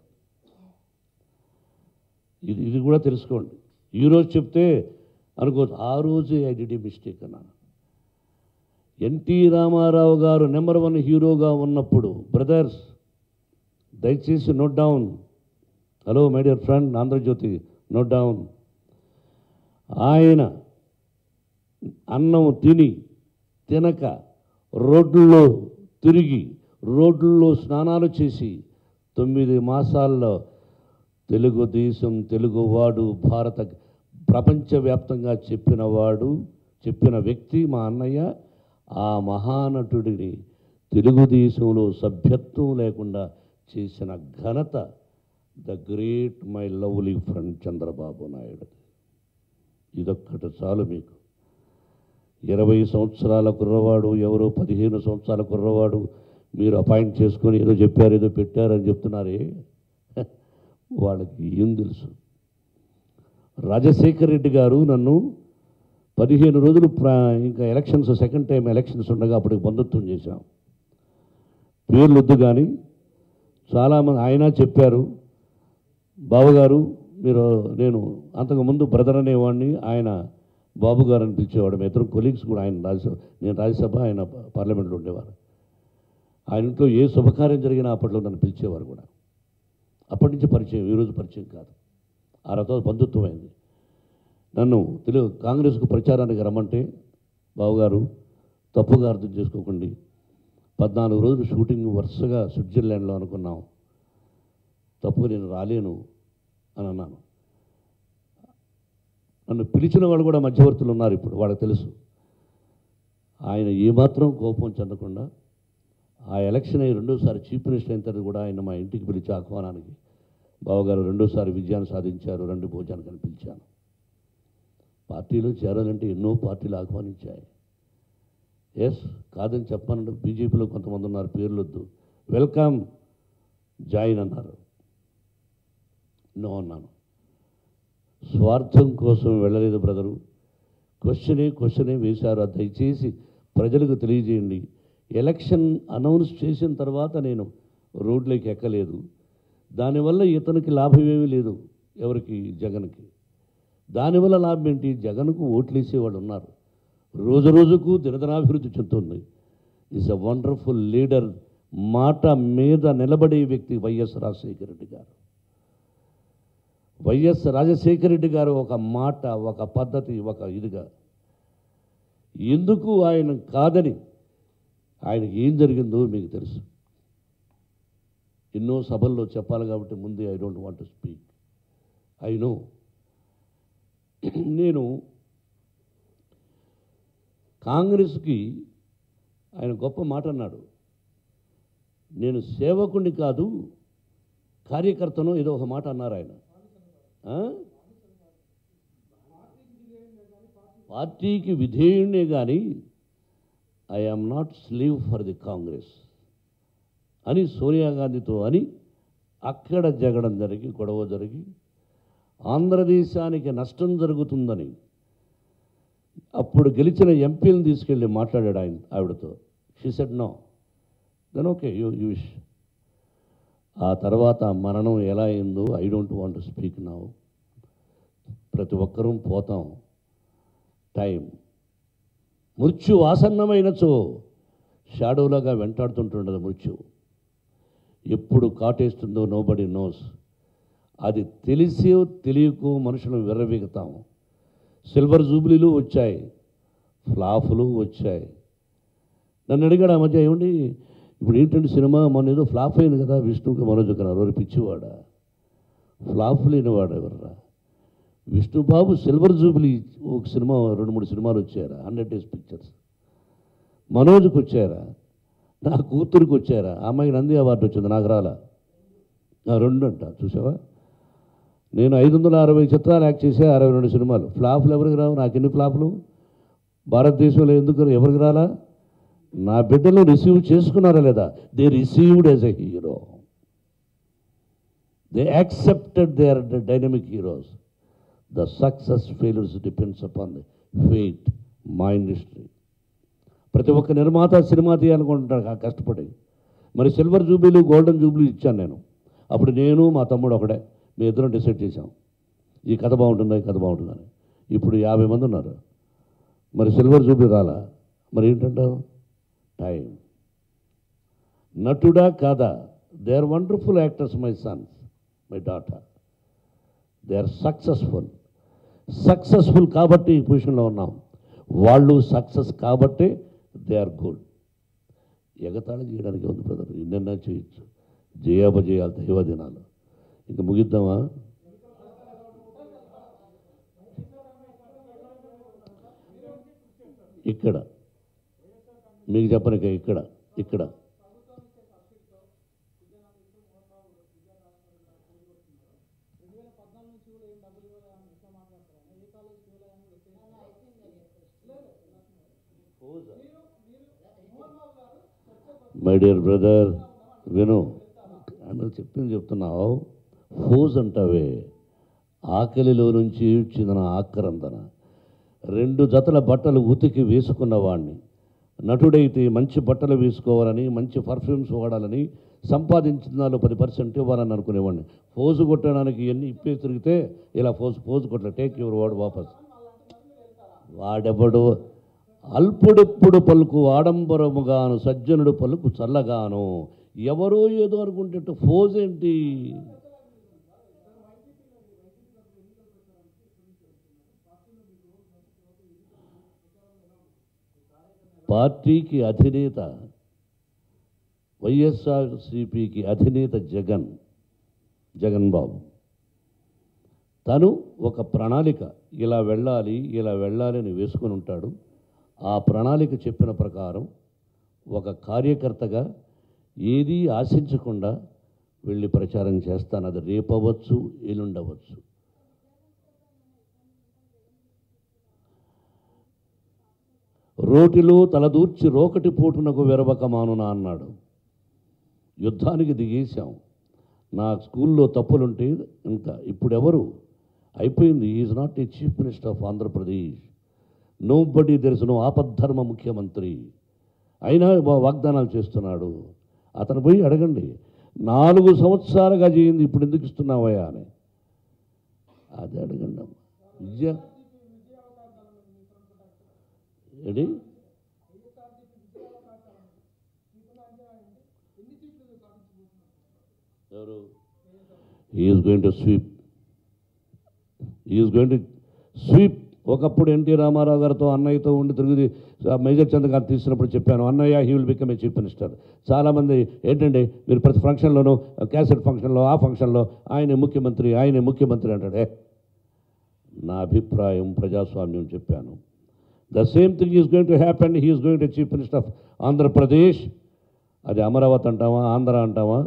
ఇది ఇది కూడా తెలుసుకోండి. ఈరోజు చెప్తే అనుకోవచ్చు ఆ రోజే ఐ మిస్టేక్ అన్నాను. ఎన్టీ రామారావు గారు నెంబర్ వన్ హీరోగా ఉన్నప్పుడు బ్రదర్స్ దయచేసి note down. Hello my dear friend Andhra Jyothi note down. ఆయన అన్నం తిని తినక రోడ్లలో తిరిగి రోడ్లలో స్నానాలు చేసి తొమ్మిది మాసాల్లో తెలుగుదేశం తెలుగువాడు భారత ప్రపంచవ్యాప్తంగా చెప్పినవాడు చెప్పిన వ్యక్తి మా అన్నయ్య ఆ మహానటుడిని తెలుగుదేశంలో సభ్యత్వం లేకుండా చేసిన ఘనత the great my lovely friend Chandrababu Naidu. ఇదొక్కటి చాలు మీకు. ఇరవై సంవత్సరాల కుర్రవాడు ఎవరో పదిహేను సంవత్సరాల కుర్రవాడు మీరు అపాయింట్ చేసుకొని ఏదో చెప్పారు ఏదో పెట్టారని చెప్తున్నారే? వాళ్ళకి ఏం తెలుసు? రాజశేఖర్ రెడ్డి గారు నన్ను పదిహేను రోజులు ఇంకా ఎలక్షన్స్ సెకండ్ టైం ఎలక్షన్స్ ఉండగా అప్పటికి బంధుత్వం చేశాం. పేర్లు వద్దు కానీ చాలామంది ఆయన చెప్పారు బావగారు మీరు నేను అంతకుముందు బ్రదర్ అనేవాడిని ఆయన బాబు గారు అని పిలిచేవాడు. మీ ఇద్దరు కొలీగ్స్ కూడా ఆయన రాజ్యసభ నేను రాజ్యసభ ఆయన పార్లమెంట్లో ఉండేవారు. ఆయన ఇంట్లో ఏ శుభకార్యం జరిగినా అప్పట్లో నన్ను పిలిచేవారు కూడా. అప్పటి నుంచి పరిచయం ఈరోజు పరిచయం కాదు. ఆ రకం బంధుత్వం అయింది. నన్ను తెలుగు కాంగ్రెస్కు ప్రచారానికి రమ్మంటే బావగారు తప్పుగా అర్థం చేసుకోకండి. పద్నాలుగు రోజులు షూటింగ్ వరుసగా స్విట్జర్లాండ్లో అనుకున్నాం. తప్పు నేను రాలేను అని అన్నాను. నన్ను పిలిచిన వాళ్ళు కూడా మధ్యవర్తులు ఉన్నారు ఇప్పుడు వాళ్ళకి తెలుసు. ఆయన ఏమాత్రం కోపం చెందకుండా ఆ ఎలక్షన్ అయ్యి రెండోసారి చీఫ్ మినిస్టర్ అయిన తర్వాత కూడా ఆయన మా ఇంటికి పిలిచి ఆహ్వానానికి బావగారు రెండోసారి విజయాన్ని సాధించారు రెండు భోజనానికి అని పిలిచాను పార్టీలో చేరాలంటే ఎన్నో పార్టీలు ఆహ్వానించాయి. ఎస్ కాదని చెప్పానంటే బీజేపీలో కొంతమంది ఉన్నారు పేర్లొద్దు. వెల్కమ్ జాయిన్ అన్నారు. నో అన్నాను. స్వార్థం కోసం వెళ్ళలేదు బ్రదరు. క్వశ్చనే క్వశ్చనే వేశారు. దయచేసి ప్రజలకు తెలియజేయండి. ఎలక్షన్ అనౌన్స్ చేసిన తర్వాత నేను రోడ్లోకి ఎక్కలేదు. దానివల్ల ఇతనికి లాభం ఏమీ లేదు ఎవరికి? జగన్కి. దానివల్ల లాభం ఏంటి? జగన్కు ఓట్లు వేసేవాళ్ళు ఉన్నారు. రోజు రోజుకు దినదనాభివృద్ధి చెందుతుంది. ఈజ్ అ వండర్ఫుల్ లీడర్ మాట మీద నిలబడే వ్యక్తి వైఎస్ రాజశేఖర రెడ్డి గారు. వైఎస్ రాజశేఖర రెడ్డి గారు ఒక మాట ఒక పద్ధతి ఒక ఇదిగా. ఎందుకు ఆయన కాదని ఆయనకి ఏం జరిగిందో మీకు తెలుసు. ఎన్నో సభల్లో చెప్పాలి కాబట్టి ముందే I don't want to speak I know నేను కాంగ్రెస్కి ఆయన గొప్ప మాట అన్నాడు. నేను సేవకుని కాదు కార్యకర్తను ఏదో ఒక మాట అన్నారు ఆయన. పార్టీకి విధేయుడే కానీ I am not slave for the Congress అని సోనియా గాంధీతో అని అక్కడ జగడం జరిగి గొడవ జరిగి ఆంధ్రదేశానికి నష్టం జరుగుతుందని. అప్పుడు గెలిచిన ఎంపీలను తీసుకెళ్ళి మాట్లాడాడు ఆయన ఆవిడతో. She said no then okay you you wish ఆ తర్వాత మరణం ఎలా అయిందో I don't want to speak now ప్రతి ఒక్కరూ పోతాం. టైం మృత్యు ఆసన్నమైనచో షాడోలాగా వెంటాడుతుంటుండదు మృత్యు. ఎప్పుడు కాటేస్తుందో నోబడి నోస్ అది తెలిసో తెలియకో మనుషులు విర్రవీగుతాం సిల్వర్ జూబ్లీలు వచ్చాయి ఫ్లాఫ్లు వచ్చాయి. నన్ను అడిగాడు ఆ మధ్య ఏమండి ఇప్పుడు ఏంటంటే సినిమా? మొన్న ఏదో ఫ్లాప్ అయింది కదా విష్ణుకి మనోజ్ కన్నారు పిచ్చివాడా. ఫ్లాప్ లేనివాడు ఎవర్రా? విష్ణుబాబు సిల్వర్ జూబ్లీ ఒక సినిమా రెండు మూడు సినిమాలు వచ్చారా హండ్రెడ్ డేస్ పిక్చర్స్. మనోజ్కి వచ్చారా నా కూతురికి వచ్చారా అమ్మాయికి నంది అవార్డు వచ్చింది నాకు రాలా. రెండు అంట చూసావా? నేను ఐదు వందల అరవై చిత్రాలు యాక్ట్ చేసే అరవై రెండు సినిమాలు. ఫ్లాపులు ఎవరికి రావు? నాకు ఎన్ని ఫ్లాప్లు? భారతదేశంలో ఎందుకు ఎవరికి రాలా? నా బిడ్డలు రిసీవ్ చేసుకున్నారా లేదా? They received as a hero they accepted they are dynamic heroes the success failures depends upon the fate మా ఇండస్ట్రీ ప్రతి ఒక్క నిర్మాత సినిమా తీయాలనుకుంటున్నాడు కా- కష్టపడి. మరి సిల్వర్ జూబ్లీలు గోల్డెన్ జూబ్లీ ఇచ్చాను నేను. అప్పుడు నేను మా తమ్ముడు ఒకడే. మేము ఇద్దరం డిసైడ్ చేశాం. ఈ కథ బాగుంటుందా? ఈ కథ బాగుంటుందని ఇప్పుడు యాభై మంది ఉన్నారు. మరి సిల్వర్ జూబ్లీ రాలా? మరి ఏంటంటావు? టైం. నటుడా కాదా? They are wonderful actors my sons my daughter they are successful successful కాబట్టి ఈ పొజిషన్లో ఉన్నాం. వాళ్ళు సక్సెస్ కాబట్టి దే ఆర్ గుడ్ ఎగతాళి చేయడానికి ఉంది బ్రదర్ ఎన్నెన్నా చేయొచ్చు. జయాపజయాలు దైవ దినాలు ఇంకా ముగిద్దామా? ఇక్కడ. మీకు చెప్పనిక ఇక్కడ ఇక్కడ. మై డియర్ బ్రదర్ విను. అని చెప్పింది చెప్తున్నావు. ఫోజ్ అంటావే. ఆకలిలో నుంచి ఈడ్చిన ఆక్రందన. రెండు జతల బట్టలు ఉతికి వేసుకున్నవాడిని నటుడైతే మంచి బట్టలు వేసుకోవాలని మంచి పర్ఫ్యూమ్స్ వాడాలని సంపాదించిన దానిలో పది పర్సెంట్ ఇవ్వాలని అనుకునేవాడిని ఫోజు కొట్టడానికి ఎన్ని ఇప్పే తిరిగితే ఇలా ఫోజు ఫోజు కొట్ల టేక్ యువర్ వాడు వాపస్. వాడెవడు? అల్పుడెప్పుడు పలుకు ఆడంబరముగాను సజ్జనుడు పలుకు చల్లగాను. ఎవరో ఏదో అనుకుంటే ఫోజ్ ఏంటి పార్టీకి అధినేత వైఎస్ఆర్సిపికి అధినేత జగన్ జగన్ బాబు. తను ఒక ప్రణాళిక ఇలా వెళ్ళాలి ఇలా వెళ్ళాలి అని వేసుకొని ఉంటాడు. ఆ ప్రణాళిక చెప్పిన ప్రకారం ఒక కార్యకర్తగా ఏదీ ఆశించకుండా వెళ్ళి ప్రచారం చేస్తాను. అది రేపవచ్చు ఎల్లుండవచ్చు. రోటిలో తలదూర్చి రోకటి పోటునకు వెరవకమానునా అన్నాడు. యుద్ధానికి దిగేశాం. నా స్కూల్లో తప్పులుంటే ఇంకా ఇప్పుడు ఎవరు అయిపోయింది is not a chief minister of Andhra Pradesh nobody there ఆపద్ధర్మ ముఖ్యమంత్రి. అయినా వాగ్దానాలు చేస్తున్నాడు. అతను పోయి అడగండి. నాలుగు సంవత్సరాలుగా చేయింది ఇప్పుడు ఎందుకు ఇస్తున్నావయ్యా అని. అది అడగండి అమ్మా విద్య ఏడి ఎవరు? Is going to sweep is going to sweep ఒకప్పుడు ఎన్టీ రామారావు గారితో అన్నయ్యతో ఉండి తిరిగి మేజర్ చంద్రకాంత్ తీసినప్పుడు చెప్పాను అన్నయ్య he will become a chief minister చాలామంది ఏంటంటే మీరు ప్రతి ఫంక్షన్లోనూ క్యాసెట్ ఫంక్షన్లో ఆ ఫంక్షన్లో ఆయనే ముఖ్యమంత్రి ఆయనే ముఖ్యమంత్రి అంటాడే. నా అభిప్రాయం ప్రజాస్వామ్యం చెప్పాను. The same thing is going to happen he's going to chief minister of Andhra Pradesh అది అమరావతి అంటావా ఆంధ్ర అంటావా?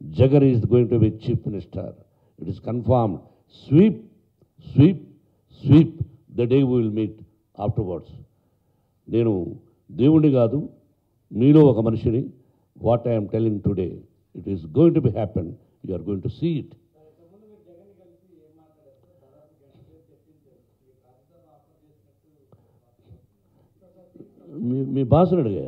Jagan is going to be chief minister it is confirmed sweep sweep sweep the day will meet afterwards నేను దేవుణ్ణి కాదు మీలో ఒక మనిషిని what I'm telling today it is going to be happen you are going to see it మీ మీ భాషను అడిగా వైఎస్ఆర్సీపీ తరఫున విజయవాడ ఎంపీగా మోహన్ బాబు గారిని కానీ విష్ణు గారిని పెట్టాలని ఒక ప్రతిపాదన ఒకటి మీ ముందుకు వచ్చినట్లు ఒక సమాచారం ఒకటి తెలిసింది అది ఏ మేరకు వాస్తవం ఆ రోజు మీరు పెద్దగా ఆసక్తి మీ మీ పార్టీలో అడిగా.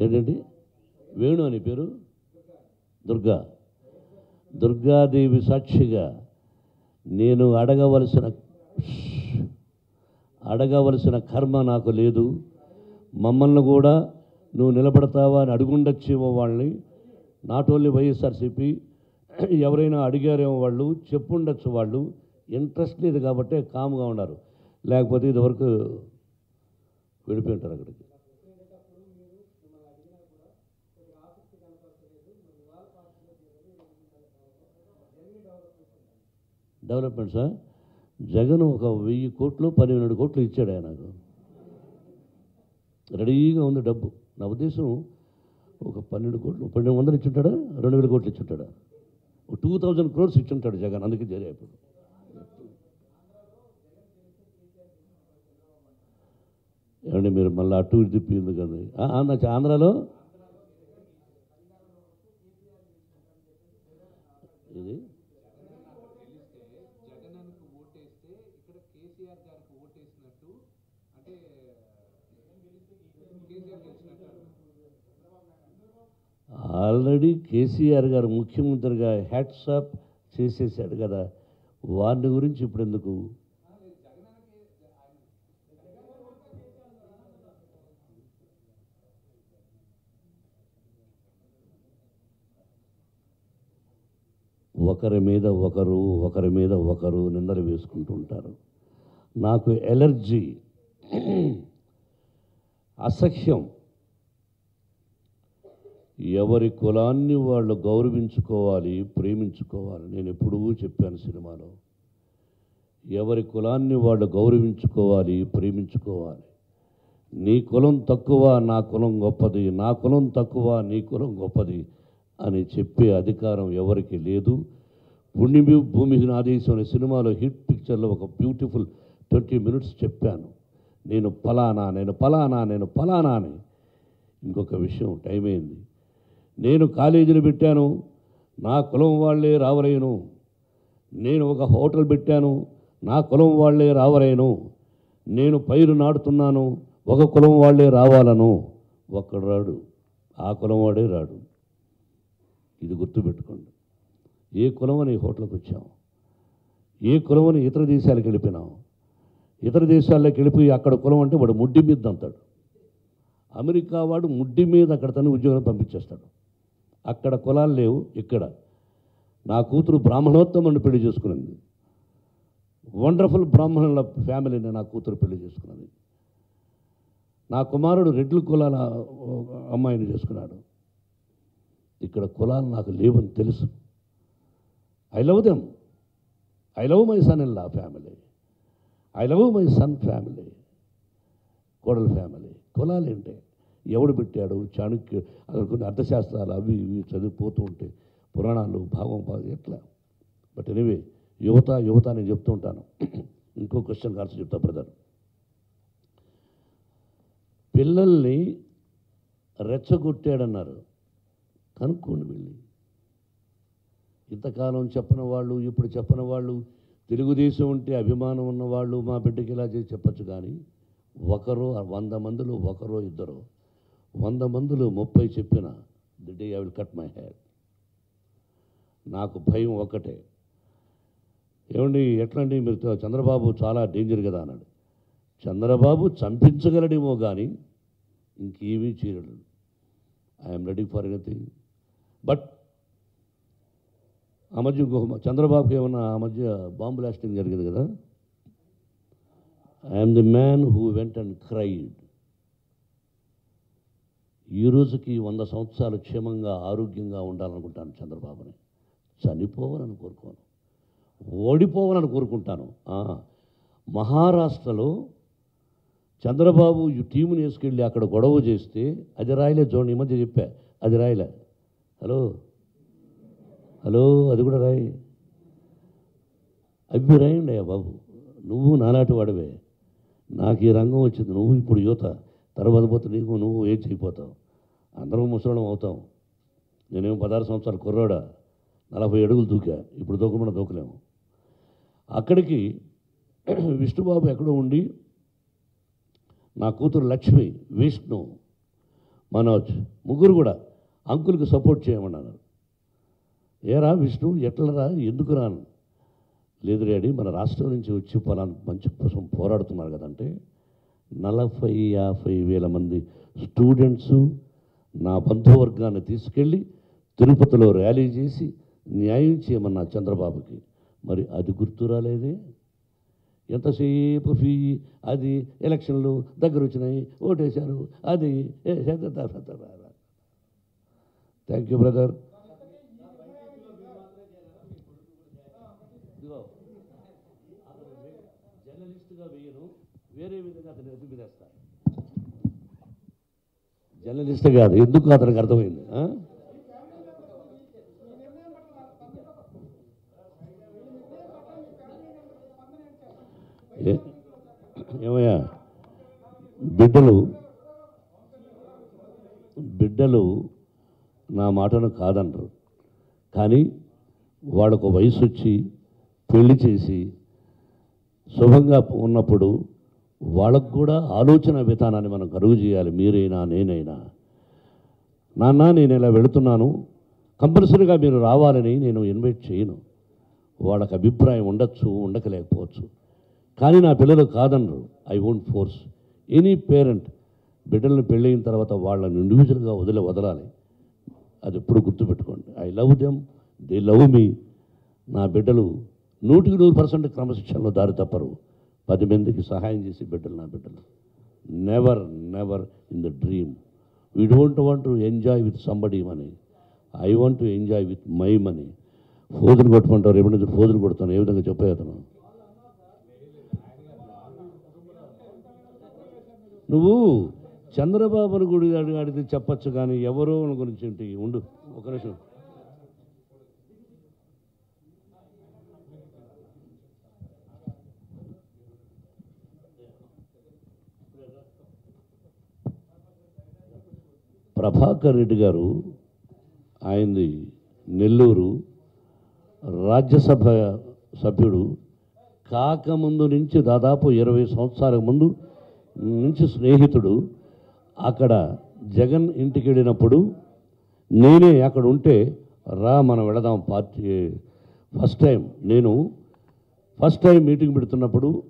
ఏంటండి? వేణు అని పేరు? దుర్గా. దుర్గాదేవి సాక్షిగా నేను అడగవలసిన అడగవలసిన కర్మ నాకు లేదు. మమ్మల్ని కూడా నువ్వు నిలబడతావా అని అడుగుండొచ్చేమో వాళ్ళని. నాట్ ఓన్లీ వైఎస్ఆర్సీపీ ఎవరైనా అడిగారేమో వాళ్ళు చెప్పుండొచ్చు వాళ్ళు. ఇంట్రెస్ట్ లేదు కాబట్టి కామ్గా ఉన్నారు. లేకపోతే ఇదివరకు వెళ్ళిపోయి ఉంటారు అక్కడికి. డెవలప్మెంట్ సార్ జగన్ ఒక వెయ్యి కోట్లు పన్నెండు కోట్లు ఇచ్చాడు ఆయనకు నాకు రెడీగా ఉంది డబ్బు. నా ఉద్దేశం ఒక పన్నెండు కోట్లు పన్నెండు వందలు ఇచ్చుంటాడా? రెండు వేల కోట్లు ఇచ్చుంటాడా? ఒక టూ థౌజండ్ క్రోర్స్ ఇచ్చుంటాడు జగన్ అందుకే జరిగే ఇప్పుడు ఏమండి మీరు మళ్ళీ అటు తిప్పింది కానీ ఆంధ్ర ఆంధ్రాలో ఇది జగన్కు ఓటేస్తే ఇక్కడ కేసీఆర్ గారికి ఓటేసినట్టు అంటే కేసీఆర్ గెలిచినట్టు ఆల్రెడీ కేసీఆర్ గారు ముఖ్యమంత్రిగా హ్యాట్సాప్ చేసేసాడు కదా. వారిని గురించి ఇప్పుడు ఎందుకు? ఒకరి మీద ఒకరు ఒకరి మీద ఒకరు నిందలు వేసుకుంటూ ఉంటారు. నాకు ఎలర్జీ అసహ్యం ఎవరి కులాన్ని వాళ్ళు గౌరవించుకోవాలి ప్రేమించుకోవాలి. నేను ఎప్పుడూ చెప్పాను సినిమాలో. ఎవరి కులాన్ని వాళ్ళు గౌరవించుకోవాలి ప్రేమించుకోవాలి. నీ కులం తక్కువ నా కులం గొప్పది. నా కులం తక్కువ నీ కులం గొప్పది అని చెప్పే అధికారం ఎవరికి లేదు. పుణ్యమి భూమి ఆదేశం అనే సినిమాలో హిట్ పిక్చర్లో ఒక బ్యూటిఫుల్ ట్వంటీ మినిట్స్ చెప్పాను. నేను ఫలానా నేను ఫలానా నేను ఫలానా అని ఇంకొక విషయం టైం అయింది. నేను కాలేజీలు పెట్టాను. నా కులం వాళ్ళే రావలేను నేను ఒక హోటల్ పెట్టాను. నా కులం వాళ్ళే రావలేను నేను పైరు నాటుతున్నాను. ఒక కులం వాళ్ళే రావాలను. ఒక్కడు రాడు. ఆ కులం వాడే రాడు. ఇది గుర్తుపెట్టుకోండి. ఏ కులం అని హోటల్కి వచ్చాం. ఏ కులం అని ఇతర దేశాలకు వెళ్ళిపోయినాం. ఇతర దేశాల్లోకి వెళ్ళిపోయి అక్కడ కులం అంటే వాడు ముడ్డి మీద అంతాడు అమెరికా వాడు ముడ్డి మీద అక్కడ తను ఉద్యోగం పంపించేస్తాడు. అక్కడ కులాలు లేవు ఇక్కడ. నా కూతురు బ్రాహ్మణోత్తముని పెళ్ళి చేసుకున్నది వండర్ఫుల్ బ్రాహ్మణుల ఫ్యామిలీని నా కూతురు పెళ్ళి చేసుకున్నది. నా కుమారుడు రెడ్లు కులాల అమ్మాయిని చేసుకున్నాడు. ఇక్కడ కులాలు నాకు లేవని తెలుసు. I love them I love my son in law family I love my son family కోడల ఫ్యామిలీ కులాలు ఏంటి? ఎవడు పెట్టాడు? చాణక్య అక్కడ కొన్ని అర్థశాస్త్రాలు అవి ఇవి చదివిపోతూ ఉంటే పురాణాలు భావం ఎట్లా? బట్ ఎనివే యువత యువత నేను చెప్తూ ఉంటాను. ఇంకో క్వశ్చన్ కాల్సి చెప్తా బ్రదర్ పిల్లల్ని రెచ్చగొట్టాడన్నారు. కనుక్కోండి వెళ్ళి ఇంతకాలం చెప్పని వాళ్ళు ఇప్పుడు చెప్పని వాళ్ళు తెలుగుదేశం ఉంటే అభిమానం ఉన్నవాళ్ళు మా బిడ్డకి ఇలా చేసి చెప్పచ్చు కానీ ఒకరో వంద మందిలో ఒకరో ఇద్దరు వంద మందిలో ముప్పై చెప్పిన the day I will cut my hair నాకు భయం ఒక్కటే. ఏమండి ఎట్లండి? మీరు చంద్రబాబు చాలా డేంజర్ కదా అన్నాడు. చంద్రబాబు చంపించగలడేమో కానీ ఇంకేమీ చేయడు I'm ready for anything but ఆ మధ్య ఇంకొక చంద్రబాబుకి ఏమన్నా ఆ మధ్య బాంబు బ్లాస్టింగ్ జరిగింది కదా? I'm the man who went and cried ఈ రోజుకి వంద సంవత్సరాలు క్షేమంగా ఆరోగ్యంగా ఉండాలనుకుంటాను చంద్రబాబుని. చనిపోవాలని కోరుకోను. ఓడిపోవాలని కోరుకుంటాను. మహారాష్ట్రలో చంద్రబాబు ఈ టీముని వేసుకెళ్ళి అక్కడ గొడవ చేస్తే అది రాయలే చూడండి ఈ మధ్య చెప్పా అది రాయలే. హలో? హలో? అది కూడా రాయి. అవి రాయండి అయ్యా బాబు. నువ్వు నాలాంటి వాడివే. నాకు ఈ రంగం వచ్చింది నువ్వు ఇప్పుడు యువత. తర్వాత పోతే నీకు నువ్వు ఏం చేయపోతావు అందరం ముసలం అవుతాం. నేనేమో పదహారు సంవత్సరాలు కుర్రాడ నలభై అడుగులు దూకా ఇప్పుడు దూకకుండా దూకలేము. అక్కడికి విష్ణుబాబు ఎక్కడో ఉండి నా కూతురు లక్ష్మి విష్ణు మనోజ్ ముగ్గురు కూడా అంకుల్కి సపోర్ట్ చేయమన్నారు. ఏరా విష్ణు ఎట్లరా ఎందుకు రాను? లేదు రేడి మన రాష్ట్రం నుంచి వచ్చి పలానా మంచి కోసం పోరాడుతున్నారు కదంటే నలభై యాభై వేల మంది స్టూడెంట్స్ నా బంధువర్గాన్ని తీసుకెళ్ళి తిరుపతిలో ర్యాలీ చేసి న్యాయం చేయమన్నా చంద్రబాబుకి. మరి అది గుర్తు రాలేదే? ఎంతసేపు ఫీ అది ఎలక్షన్లు దగ్గర వచ్చినాయి ఓటేశారు అది థ్యాంక్ యూ బ్రదర్ జర్నలిస్ట్గా వేయను వేరే విధంగా అతను ఎదుగుదేస్తా జర్నలిస్ట్ కాదు ఎందుకు అతనికి అర్థమైంది ఏ- ఏమయ్యా? బిడ్డలు బిడ్డలు నా మాటను కాదనరు. కానీ వాళ్ళకు వయసు వచ్చి పెళ్ళి చేసి శుభంగా ఉన్నప్పుడు వాళ్ళకు కూడా ఆలోచన విధానాన్ని మనం కలుగు చేయాలి. మీరైనా నేనైనా. నాన్న నేను ఇలా వెళుతున్నాను. కంపల్సరీగా మీరు రావాలని నేను ఇన్వైట్ చేయను. వాళ్ళకి అభిప్రాయం ఉండొచ్చు ఉండకలేకపోవచ్చు. కానీ నా పిల్లలు కాదనరు. I won't force. Any parent బిడ్డలను పెళ్ళయిన తర్వాత వాళ్ళని ఇండివిజువల్గా వదిలే వదలాలి. అది ఎప్పుడు గుర్తుపెట్టుకోండి. I love them. They love me. నా బిడ్డలు నూటికి నూరు పర్సెంట్ క్రమశిక్షణలో దారి తప్పరు. పది మందికి సహాయం చేసి బిడ్డలు నా బిడ్డలు. Never never in the dream we don't want to enjoy with somebody money I want to enjoy with my money ఫోజులు కొట్టుకుంటారు ఎప్పుడు ఫోజులు కొడుతాను ఏ విధంగా చెప్పే అతను? నువ్వు చంద్రబాబును గుడి అడిగి అడిగితే చెప్పచ్చు కానీ ఎవరో గురించి ఏంటి? ఉండు ఒక నిమిషం. ప్రభాకర్ రెడ్డి గారు ఆయనది నెల్లూరు రాజ్యసభ సభ్యుడు. కాకముందు నుంచి దాదాపు ఇరవై సంవత్సరాల ముందు నుంచి స్నేహితుడు. అక్కడ జగన్ ఇంటికి వెళ్ళినప్పుడు నేనే అక్కడ ఉంటే రా మనం వెళదాం పార్టీ ఫస్ట్ టైం. నేను ఫస్ట్ టైం మీటింగ్ పెడుతున్నప్పుడు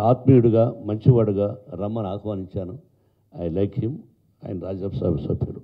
ఆత్మీయుడిగా మంచివాడుగా రమ్మని ఆహ్వానించాను. I like him. ఆయన రాజ్యసభ సభ్యుడు.